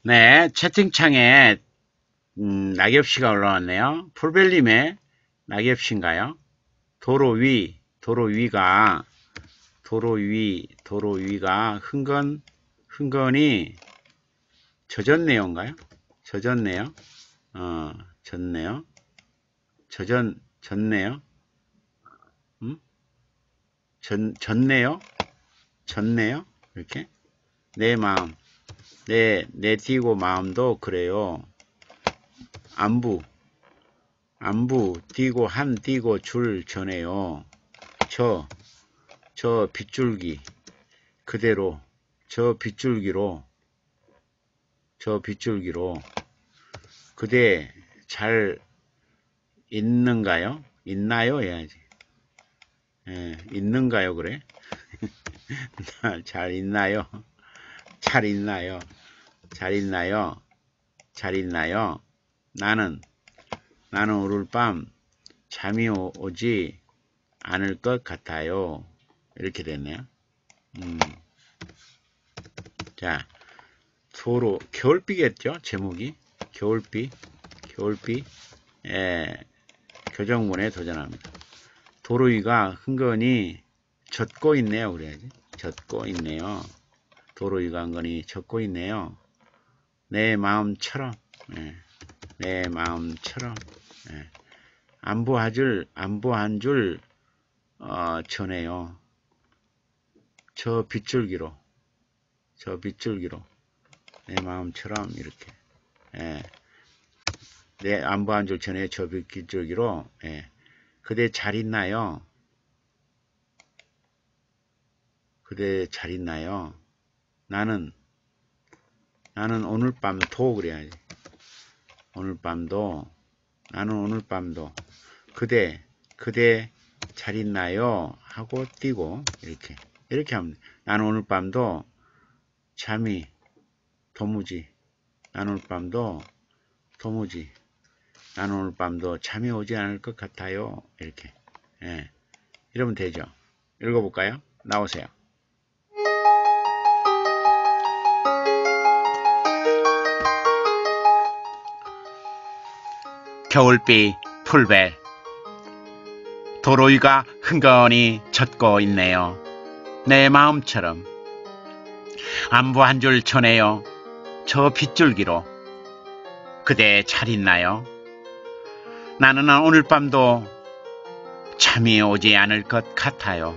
네, 채팅창에 음, 낙엽씨가 올라왔네요. 풀벨님의 낙엽씨인가요? 도로 위, 도로 위가 도로 위, 도로 위가 흥건, 흥건이 젖었네요인가요? 젖었네요. 어, 젖네요. 젖은, 젖네요. 음? 젖, 젖네요. 젖네요. 이렇게. 내 마음. 내, 내 뛰고 마음도 그래요. 안부. 안부, 뛰고, 한, 뛰고, 줄 전해요. 저, 저 빗줄기, 그대로, 저 빗줄기로, 저 빗줄기로, 그대 잘 있는가요? 있나요? 해야지. 예, 있는가요? 그래? 잘 있나요? 잘 있나요? 잘 있나요? 잘 있나요? 나는 나는 오늘 밤 잠이 오, 지 않을 것 같아요. 이렇게 됐네요. 음. 자, 소로 겨울비겠죠? 제목이 겨울비, 겨울비. 예, 교정문에 도전합니다. 도로 위가 흥건히 젖고 있네요. 그래야지. 젖고 있네요. 흥건히 젖고 있네요. 내 마음처럼. 예. 내 마음처럼 예. 안부 한 줄 안부 한 줄 어, 전해요. 저 빗줄기로 저 빗줄기로 내 마음처럼 이렇게 예. 내 안부 한 줄 전해 저 빗줄기로 예. 그대 잘 있나요? 그대 잘 있나요? 나는 나는 오늘 밤도 그래야지. 오늘 밤도 나는 오늘 밤도 그대 그대 잘 있나요? 하고 뛰고 이렇게 이렇게 하면 나는 오늘 밤도 잠이 도무지 나는 오늘 밤도 도무지 나는 오늘 밤도 잠이 오지 않을 것 같아요. 이렇게 예. 이러면 되죠. 읽어볼까요? 나오세요. 겨울비 풀벨 도로 위가 흥건히 젖고 있네요. 내 마음처럼 안부 한 줄 전해요. 저 빗줄기로 그대 잘 있나요? 나는 오늘 밤도 잠이 오지 않을 것 같아요.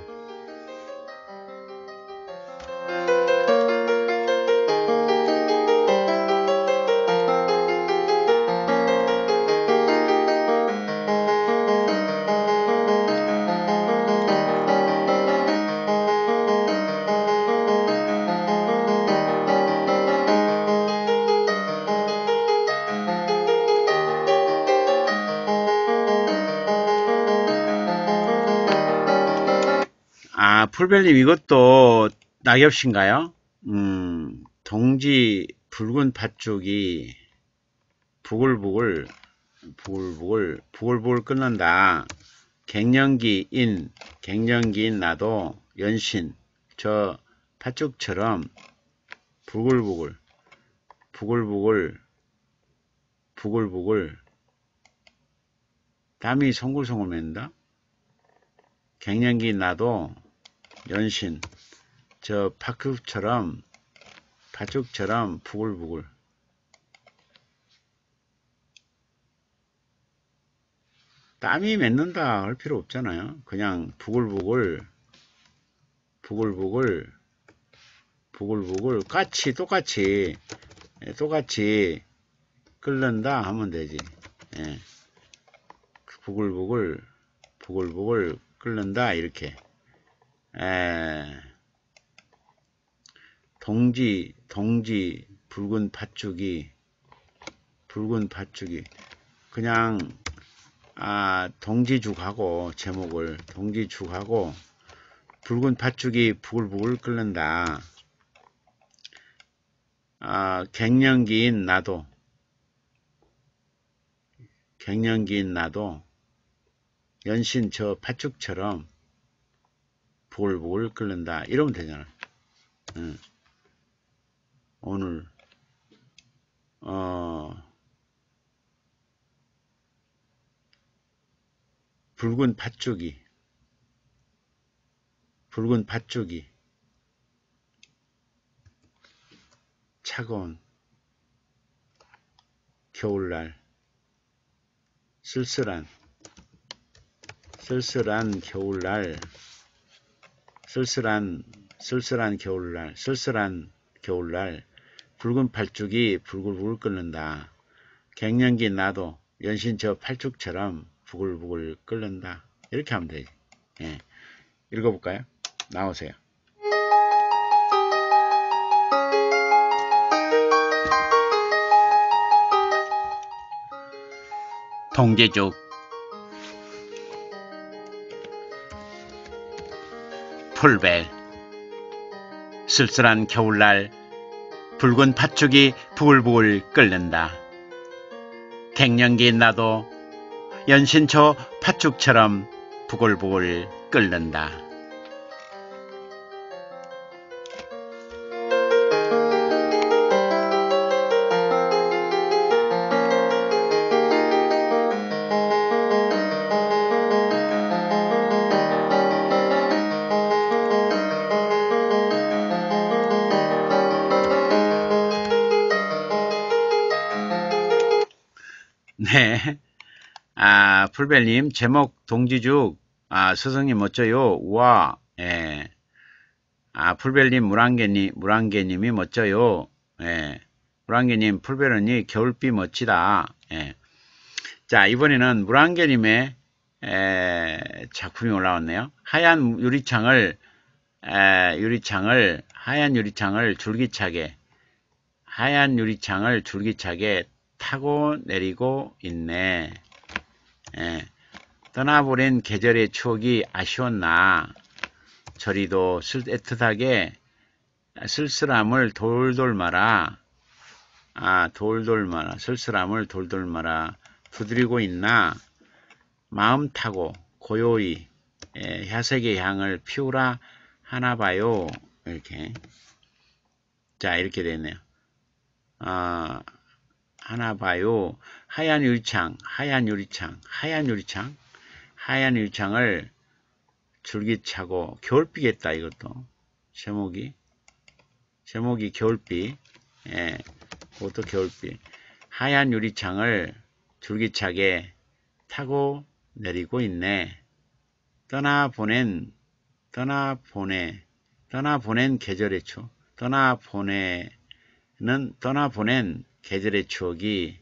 풀벨님 이것도 낙엽신가요? 음, 동지 붉은 팥죽이 부글부글 부글부글 부글부글 끓는다. 갱년기인 갱년기인 나도 연신 저 팥죽처럼 부글부글 부글부글 부글부글 땀이 송글송글 맨다. 갱년기인 나도 연신 저 파크처럼 팥죽처럼 부글부글 땀이 맺는다 할 필요 없잖아요. 그냥 부글부글 부글부글 부글부글 같이 똑같이 예, 똑같이 끓는다 하면 되지. 예. 부글부글 부글부글 끓는다 이렇게 에, 동지 동지 붉은 팥죽이 붉은 팥죽이. 그냥 아 동지죽하고 제목을 동지죽하고 붉은 팥죽이 부글부글 끓는다. 아 갱년기인 나도. 갱년기인 나도 연신 저 팥죽처럼 부글부글 끓는다 이러면 되잖아 응. 오늘 어, 붉은 팥죽이 붉은 팥죽이 차가운 겨울날 쓸쓸한 쓸쓸한 겨울날 쓸쓸한 쓸쓸한 겨울날 쓸쓸한 겨울날 붉은 팔죽이 불글불글 끓는다. 갱년기 나도 연신 저 팔죽처럼 부글부글 끓는다. 이렇게 하면 되지. 예. 읽어볼까요? 나오세요. 동계죽 풀벨 쓸쓸한 겨울날 붉은 팥죽이 부글부글 끓는다. 갱년기 나도 연신초 팥죽처럼 부글부글 끓는다. 풀벨님, 제목 동지죽, 아, 스승님 멋져요. 우와, 예. 아, 풀벨님, 물안개님, 물안개님이 멋져요. 예. 물안개님, 풀벨 언니, 겨울비 멋지다. 예. 자, 이번에는 물안개님의 에, 작품이 올라왔네요. 하얀 유리창을, 에, 유리창을, 하얀 유리창을 줄기차게, 하얀 유리창을 줄기차게 타고 내리고 있네. 예, 떠나버린 계절의 추억이 아쉬웠나. 저리도 쓸, 애틋하게 쓸쓸함을 돌돌 말아. 아, 돌돌 말아. 쓸쓸함을 돌돌 말아. 두드리고 있나. 마음 타고 고요히 예, 혈색의 향을 피우라 하나 봐요. 이렇게. 자, 이렇게 되네요. 아, 하나 봐요. 하얀 유리창, 하얀 유리창, 하얀 유리창, 하얀 유리창을 줄기차고 겨울비겠다 이것도. 제목이. 제목이 겨울비. 예, 그것도 겨울비. 하얀 유리창을 줄기차게 타고 내리고 있네. 떠나보낸 떠나보내 떠나보낸 계절의 추 떠나보내는 떠나보낸 계절의 추억이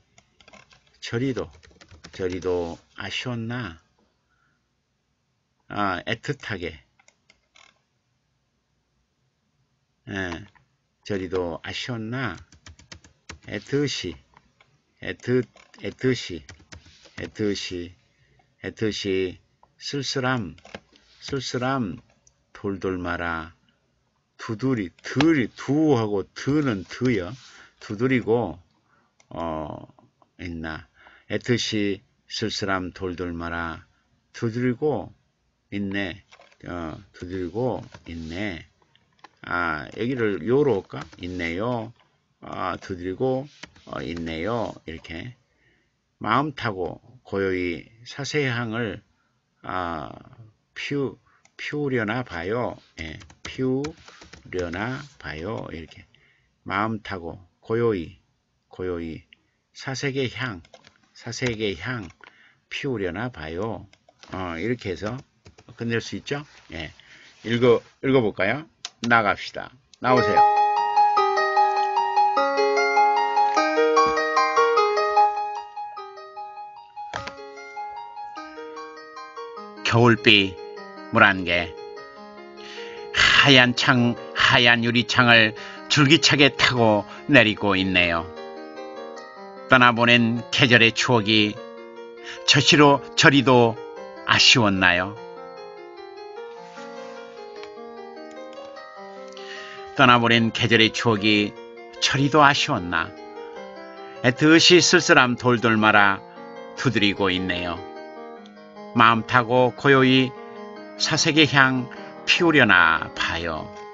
저리도 저리도 아쉬웠나? 아, 애틋하게. 예, 저리도 아쉬웠나? 애틋이 애틋 애틋이 애틋이 애틋이 쓸쓸함 쓸쓸함. 돌돌 말아. 두드리 들이 두하고 드는 드여. 두드리고 어 있나. 애뜻이 쓸쓸함 돌돌 말아 두드리고 있네. 어, 두드리고 있네. 아 여기를 요로 올까? 있네요. 아, 두드리고 어, 있네요. 이렇게. 마음 타고 고요히 사세향을 아, 피우, 피우려나 봐요. 예, 피우려나 봐요. 이렇게. 마음 타고 고요히 고요히 사색의 향, 사색의 향 피우려나 봐요. 어, 이렇게 해서 끝낼 수 있죠? 예. 읽어, 읽어볼까요? 나갑시다. 나오세요. 겨울비 물안개 하얀 창, 하얀 유리창을 줄기차게 타고 내리고 있네요. 떠나보낸 계절의 추억이 저시로 저리도 아쉬웠나요? 떠나보낸 계절의 추억이 저리도 아쉬웠나? 애틋이 쓸쓸함 돌돌 말아 두드리고 있네요. 마음 타고 고요히 사색의 향 피우려나 봐요.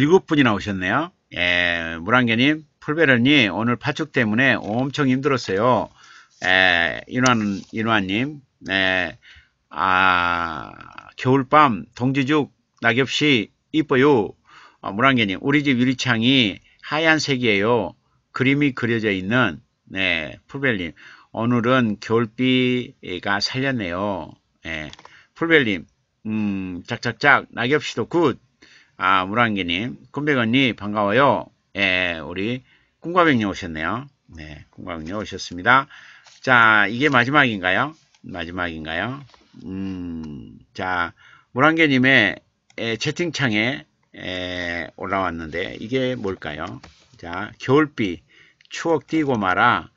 17분이나 오셨네요. 예, 물안개님, 풀베런님, 오늘 파축 때문에 엄청 힘들었어요. 예, 인환, 인환님, 네. 아, 겨울밤, 동지죽, 낙엽씨, 이뻐요. 아, 물안개님, 우리 집 유리창이 하얀색이에요. 그림이 그려져 있는, 네, 풀벨님. 오늘은 겨울비가 살렸네요. 예, 풀벨님, 음, 짝짝짝, 낙엽씨도 굿. 아, 물안개님, 꿈백언니, 반가워요. 예, 우리 꿈과백님 오셨네요. 네, 꿈과백님 오셨습니다. 자, 이게 마지막인가요? 마지막인가요? 음, 자, 물안개님의 채팅창에 에, 올라왔는데, 이게 뭘까요? 자, 겨울비, 추억 띄고 말아,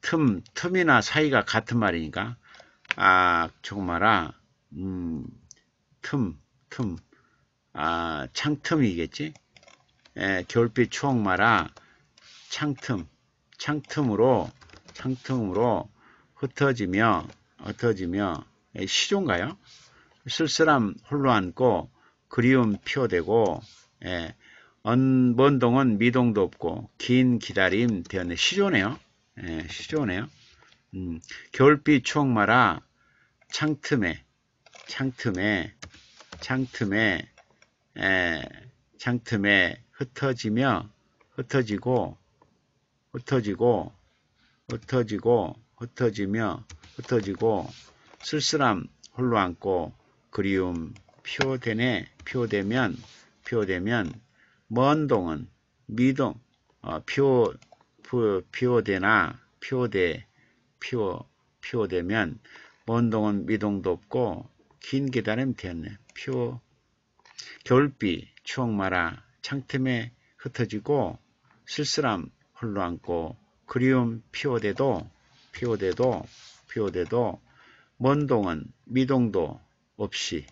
틈, 틈이나 사이가 같은 말이니까, 아, 조금 말아, 음, 틈, 틈, 아, 창틈이겠지? 에, 겨울빛 추억 말아, 창틈, 창틈으로, 창틈으로 흩어지며, 흩어지며, 에, 시조인가요? 쓸쓸함 홀로 앉고, 그리움 피어대고, 에, 언, 먼 동은 미동도 없고, 긴 기다림 되었네. 시조네요. 에, 시조네요. 음, 겨울빛 추억 말아, 창틈에, 창틈에, 창틈에, 에, 창틈에 흩어지며, 흩어지고, 흩어지고, 흩어지고, 흩어지며, 흩어지고, 쓸쓸함 홀로 앉고, 그리움 표되네, 표되면, 표되면, 먼 동은 미동, 어, 표, 표, 표되나, 표대, 표, 표되면, 먼 동은 미동도 없고, 긴 기다림 되었네. 표, 겨울비, 추억 마라, 창틈에 흩어지고, 쓸쓸함 홀로 앉고, 그리움 피오대도, 피오대도, 피오대도, 먼 동은 미동도 없이,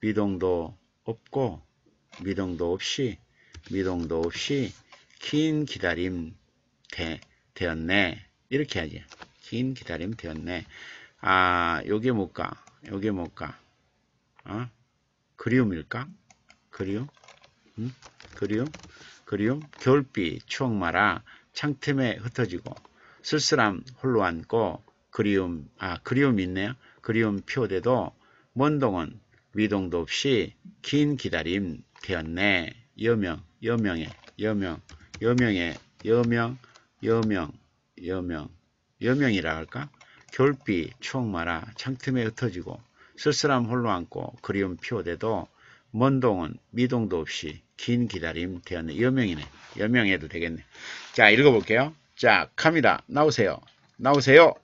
미동도 없고, 미동도 없이, 미동도 없이, 긴 기다림 되, 되었네. 이렇게 하지. 긴 기다림 되었네. 아, 요게 뭘까? 요게 뭘까? 어? 그리움일까? 그리움? 응? 그리움? 그리움? 겨울비 추억 마라 창틈에 흩어지고 쓸쓸함 홀로 앉고 그리움 아 그리움 있네요. 그리움 표대도 먼 동은 위동도 없이 긴 기다림 되었네. 여명 여명의 여명 여명의 여명 여명 여명 여명이라 할까? 겨울비 추억 마라 창틈에 흩어지고 쓸쓸함 홀로 앉고 그리움 피워대도 먼 동은 미동도 없이 긴 기다림 되었네. 여명이네. 여명해도 되겠네. 자, 읽어볼게요. 자, 갑니다. 나오세요. 나오세요.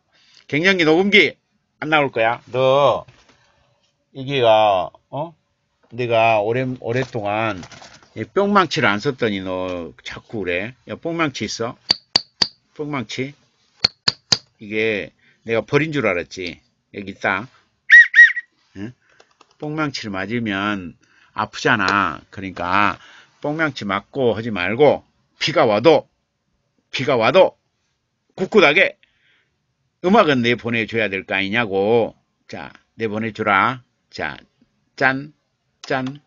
갱년기 녹음기 안 나올 거야. 너 이게가 어? 내가 오래 오랫동안 뿅망치를 안 썼더니 너 자꾸 그래. 야, 뽕망치 있어? 뽕망치? 이게 내가 버린 줄 알았지. 여기 있다. 응? 뽕망치를 맞으면 아프잖아. 그러니까 뽕망치 맞고 하지 말고 비가 와도 비가 와도 꿋꿋하게 음악은 내보내줘야 될 거 아니냐고. 자, 내보내주라. 자, 짠, 짠.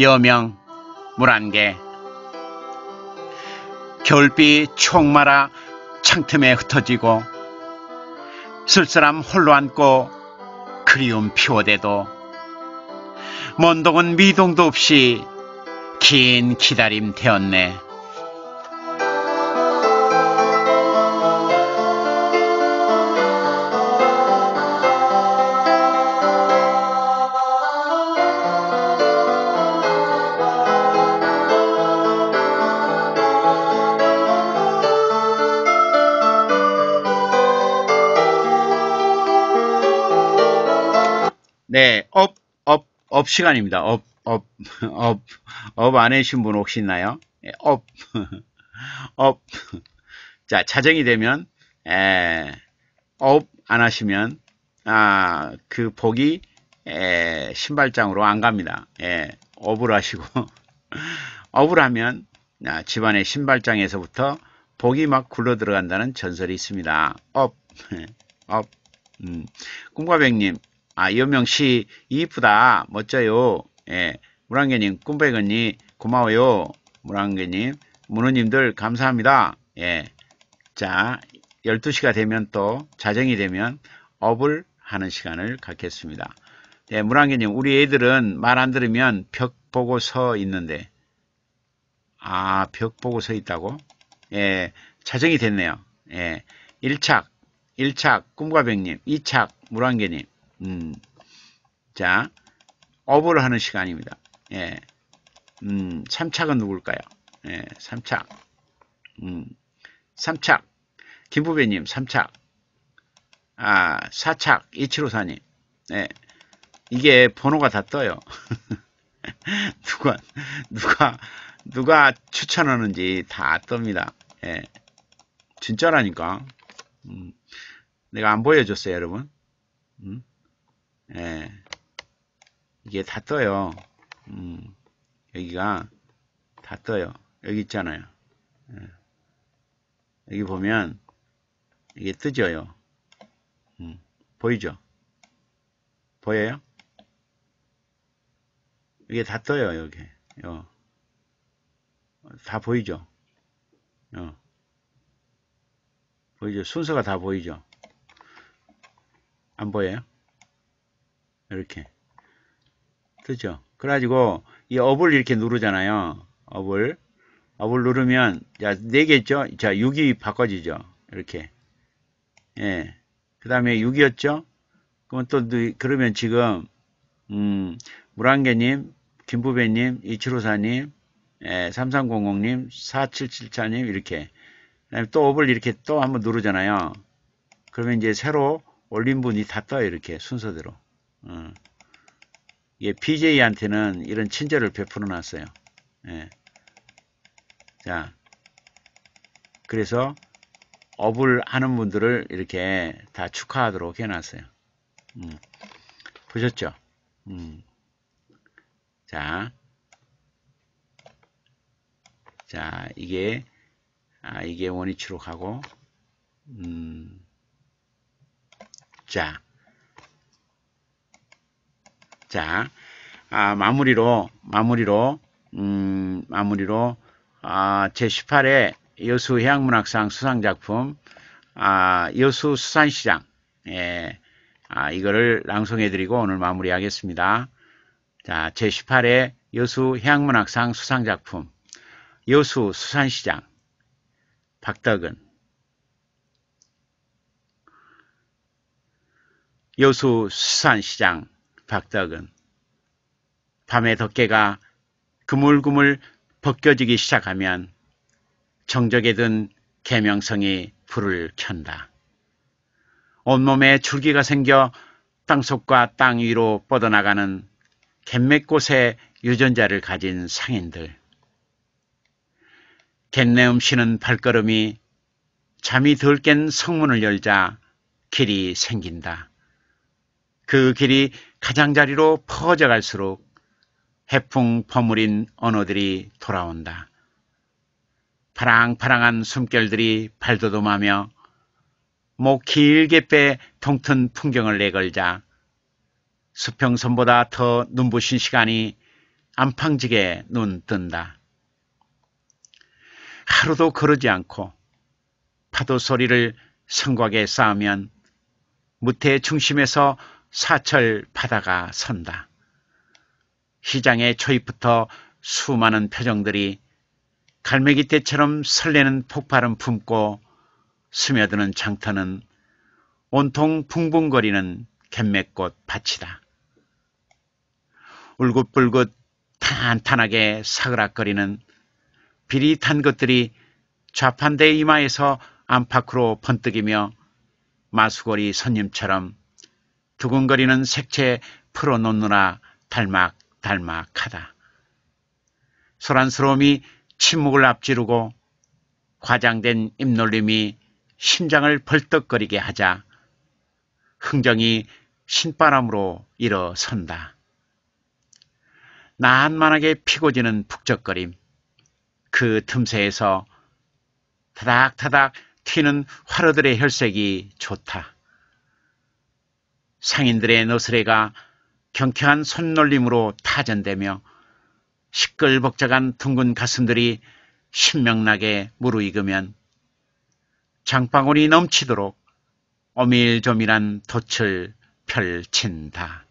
여명 물안개 겨울비 총마라 창틈에 흩어지고 쓸쓸함 홀로 앉고 그리움 피워대도 먼동은 미동도 없이 긴 기다림 되었네. 네, up, up 시간입니다. up, up, up, up 안 해주신 분 혹시 있나요? 예, up, up. 자, 자정이 되면, 에, up 안 하시면, 아, 그 복이, 에, 신발장으로 안 갑니다. 예, up을 하시고, up을 하면 아, 집안의 신발장에서부터 복이 막 굴러 들어간다는 전설이 있습니다. up, up. 음. 꿈과백님, 아, 이현명 씨, 이쁘다. 멋져요. 예. 물안개님, 언니, 고마워요. 물안개님, 문호님들, 감사합니다. 예. 자, 12시가 되면 또, 자정이 되면 up을 하는 시간을 갖겠습니다. 예, 물안개님, 우리 애들은 말 안 들으면 벽 보고 서 있는데, 아, 벽 보고 서 있다고? 예, 자정이 됐네요. 예, 1착, 1착, 꿈과 백님, 2착, 물안개님, 음, 자, 업을 하는 시간입니다. 예, 음, 3착은 누굴까요? 예, 3착, 음, 3착, 김부배님, 3착, 아, 4착, 이치로사님, 예, 이게 번호가 다 떠요. 누가, 누가, 누가 추천하는지 다 뜹니다. 예. 진짜라니까. 음. 내가 안 보여줬어요, 여러분. 음. 예. 이게 다 떠요. 음. 여기가 다 떠요. 여기 있잖아요. 예. 여기 보면 이게 뜨져요. 음. 보이죠? 보여요? 이게 다 떠요, 여기. 요. 다 보이죠? 어. 보이죠? 순서가 다 보이죠? 안 보여요? 이렇게. 뜨죠? 그래가지고, 이 업을 이렇게 누르잖아요. 업을. 업을 누르면, 자, 4개 있죠? 자, 6이 바꿔지죠? 이렇게. 예. 그 다음에 6이었죠? 그러면 또, 그러면 지금, 음, 물안개님, 김부배님, 이치로사님, 예, 3300님, 4774님 이렇게 또 업을 이렇게 또 한번 누르잖아요. 그러면 이제 새로 올린 분이 다 떠요. 이렇게 순서대로. 어. 이게 BJ한테는 이런 친절을 베풀어 놨어요. 예. 자, 그래서 업을 하는 분들을 이렇게 다 축하하도록 해놨어요. 음. 보셨죠? 음. 자, 자, 이게, 아, 이게 원위치로 가고, 음, 자, 자, 아, 마무리로, 마무리로, 음, 마무리로, 아, 제18회 여수 해양문학상 수상작품, 아, 여수 수산시장, 예, 아, 이거를 랑송해드리고 오늘 마무리하겠습니다. 자, 제18회 여수 해양문학상 수상작품, 여수 수산시장. 박덕은. 여수 수산시장 박덕은 밤의 덮개가 그물그물 벗겨지기 시작하면 정적에 든 개명성이 불을 켠다. 온몸에 줄기가 생겨 땅속과 땅 위로 뻗어나가는 갯맥꽃의 유전자를 가진 상인들. 갯내음 쉬는 발걸음이 잠이 덜 깬 성문을 열자 길이 생긴다. 그 길이 가장자리로 퍼져 갈수록 해풍 퍼물인 언어들이 돌아온다. 파랑파랑한 숨결들이 발돋움하며 목 길게 빼 통튼 풍경을 내걸자 수평선보다 더 눈부신 시간이 안팡지게 눈 뜬다. 하루도 거르지 않고 파도 소리를 성곽에 쌓으면 무태 중심에서 사철 바다가 선다. 시장의 초입부터 수많은 표정들이 갈매기 떼처럼 설레는 폭발은 품고 스며드는 장터는 온통 붕붕거리는 갯맥꽃 밭이다. 울긋불긋 탄탄하게 사그락거리는 비릿한 것들이 좌판대 이마에서 안팎으로 번뜩이며 마수거리 손님처럼 두근거리는 색채 풀어놓느라 달막달막하다. 소란스러움이 침묵을 앞지르고 과장된 입놀림이 심장을 벌떡거리게 하자 흥정이 신바람으로 일어선다. 나한만하게 피고지는 북적거림, 그 틈새에서 타닥타닥 튀는 화로들의 혈색이 좋다. 상인들의 너스레가 경쾌한 손놀림으로 타전되며 시끌벅적한 둥근 가슴들이 신명나게 무르익으면 장방울이 넘치도록 어밀조밀한 돛을 펼친다.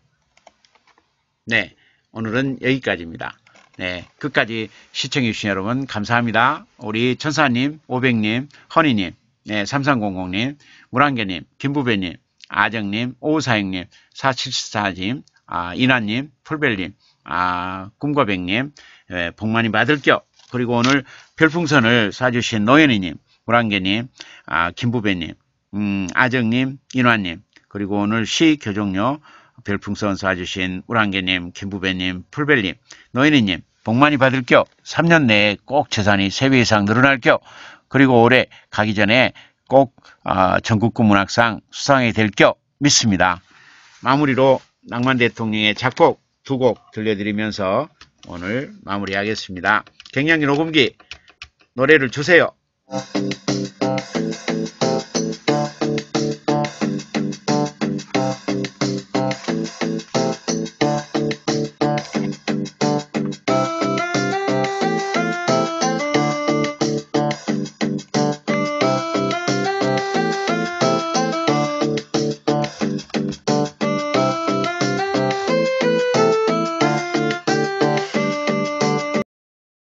네, 오늘은 여기까지입니다. 네, 끝까지 시청해주신 여러분 감사합니다. 우리 천사님, 오백님, 허니님, 네, 3300님, 물안개님, 김부배님, 아정님, 오사행님, 4774님, 아, 이나님, 풀벨님, 아, 꿈과백님, 예, 복 많이 받을 겨. 그리고 오늘 별풍선을 쏴주신 노현이님, 물안개님, 아, 김부배님, 음, 아정님, 인화님, 그리고 오늘 시 교종료 별풍선 쏴주신 우랑개님, 김부배님, 풀벨님, 노인이님, 복 많이 받을 겨. 3년 내에 꼭 재산이 3배 이상 늘어날 겨. 그리고 올해 가기 전에 꼭 어, 전국구 문학상 수상이 될 겨 믿습니다. 마무리로 낭만 대통령의 작곡 두 곡 들려드리면서 오늘 마무리하겠습니다. 갱년기 녹음기 노래를 주세요.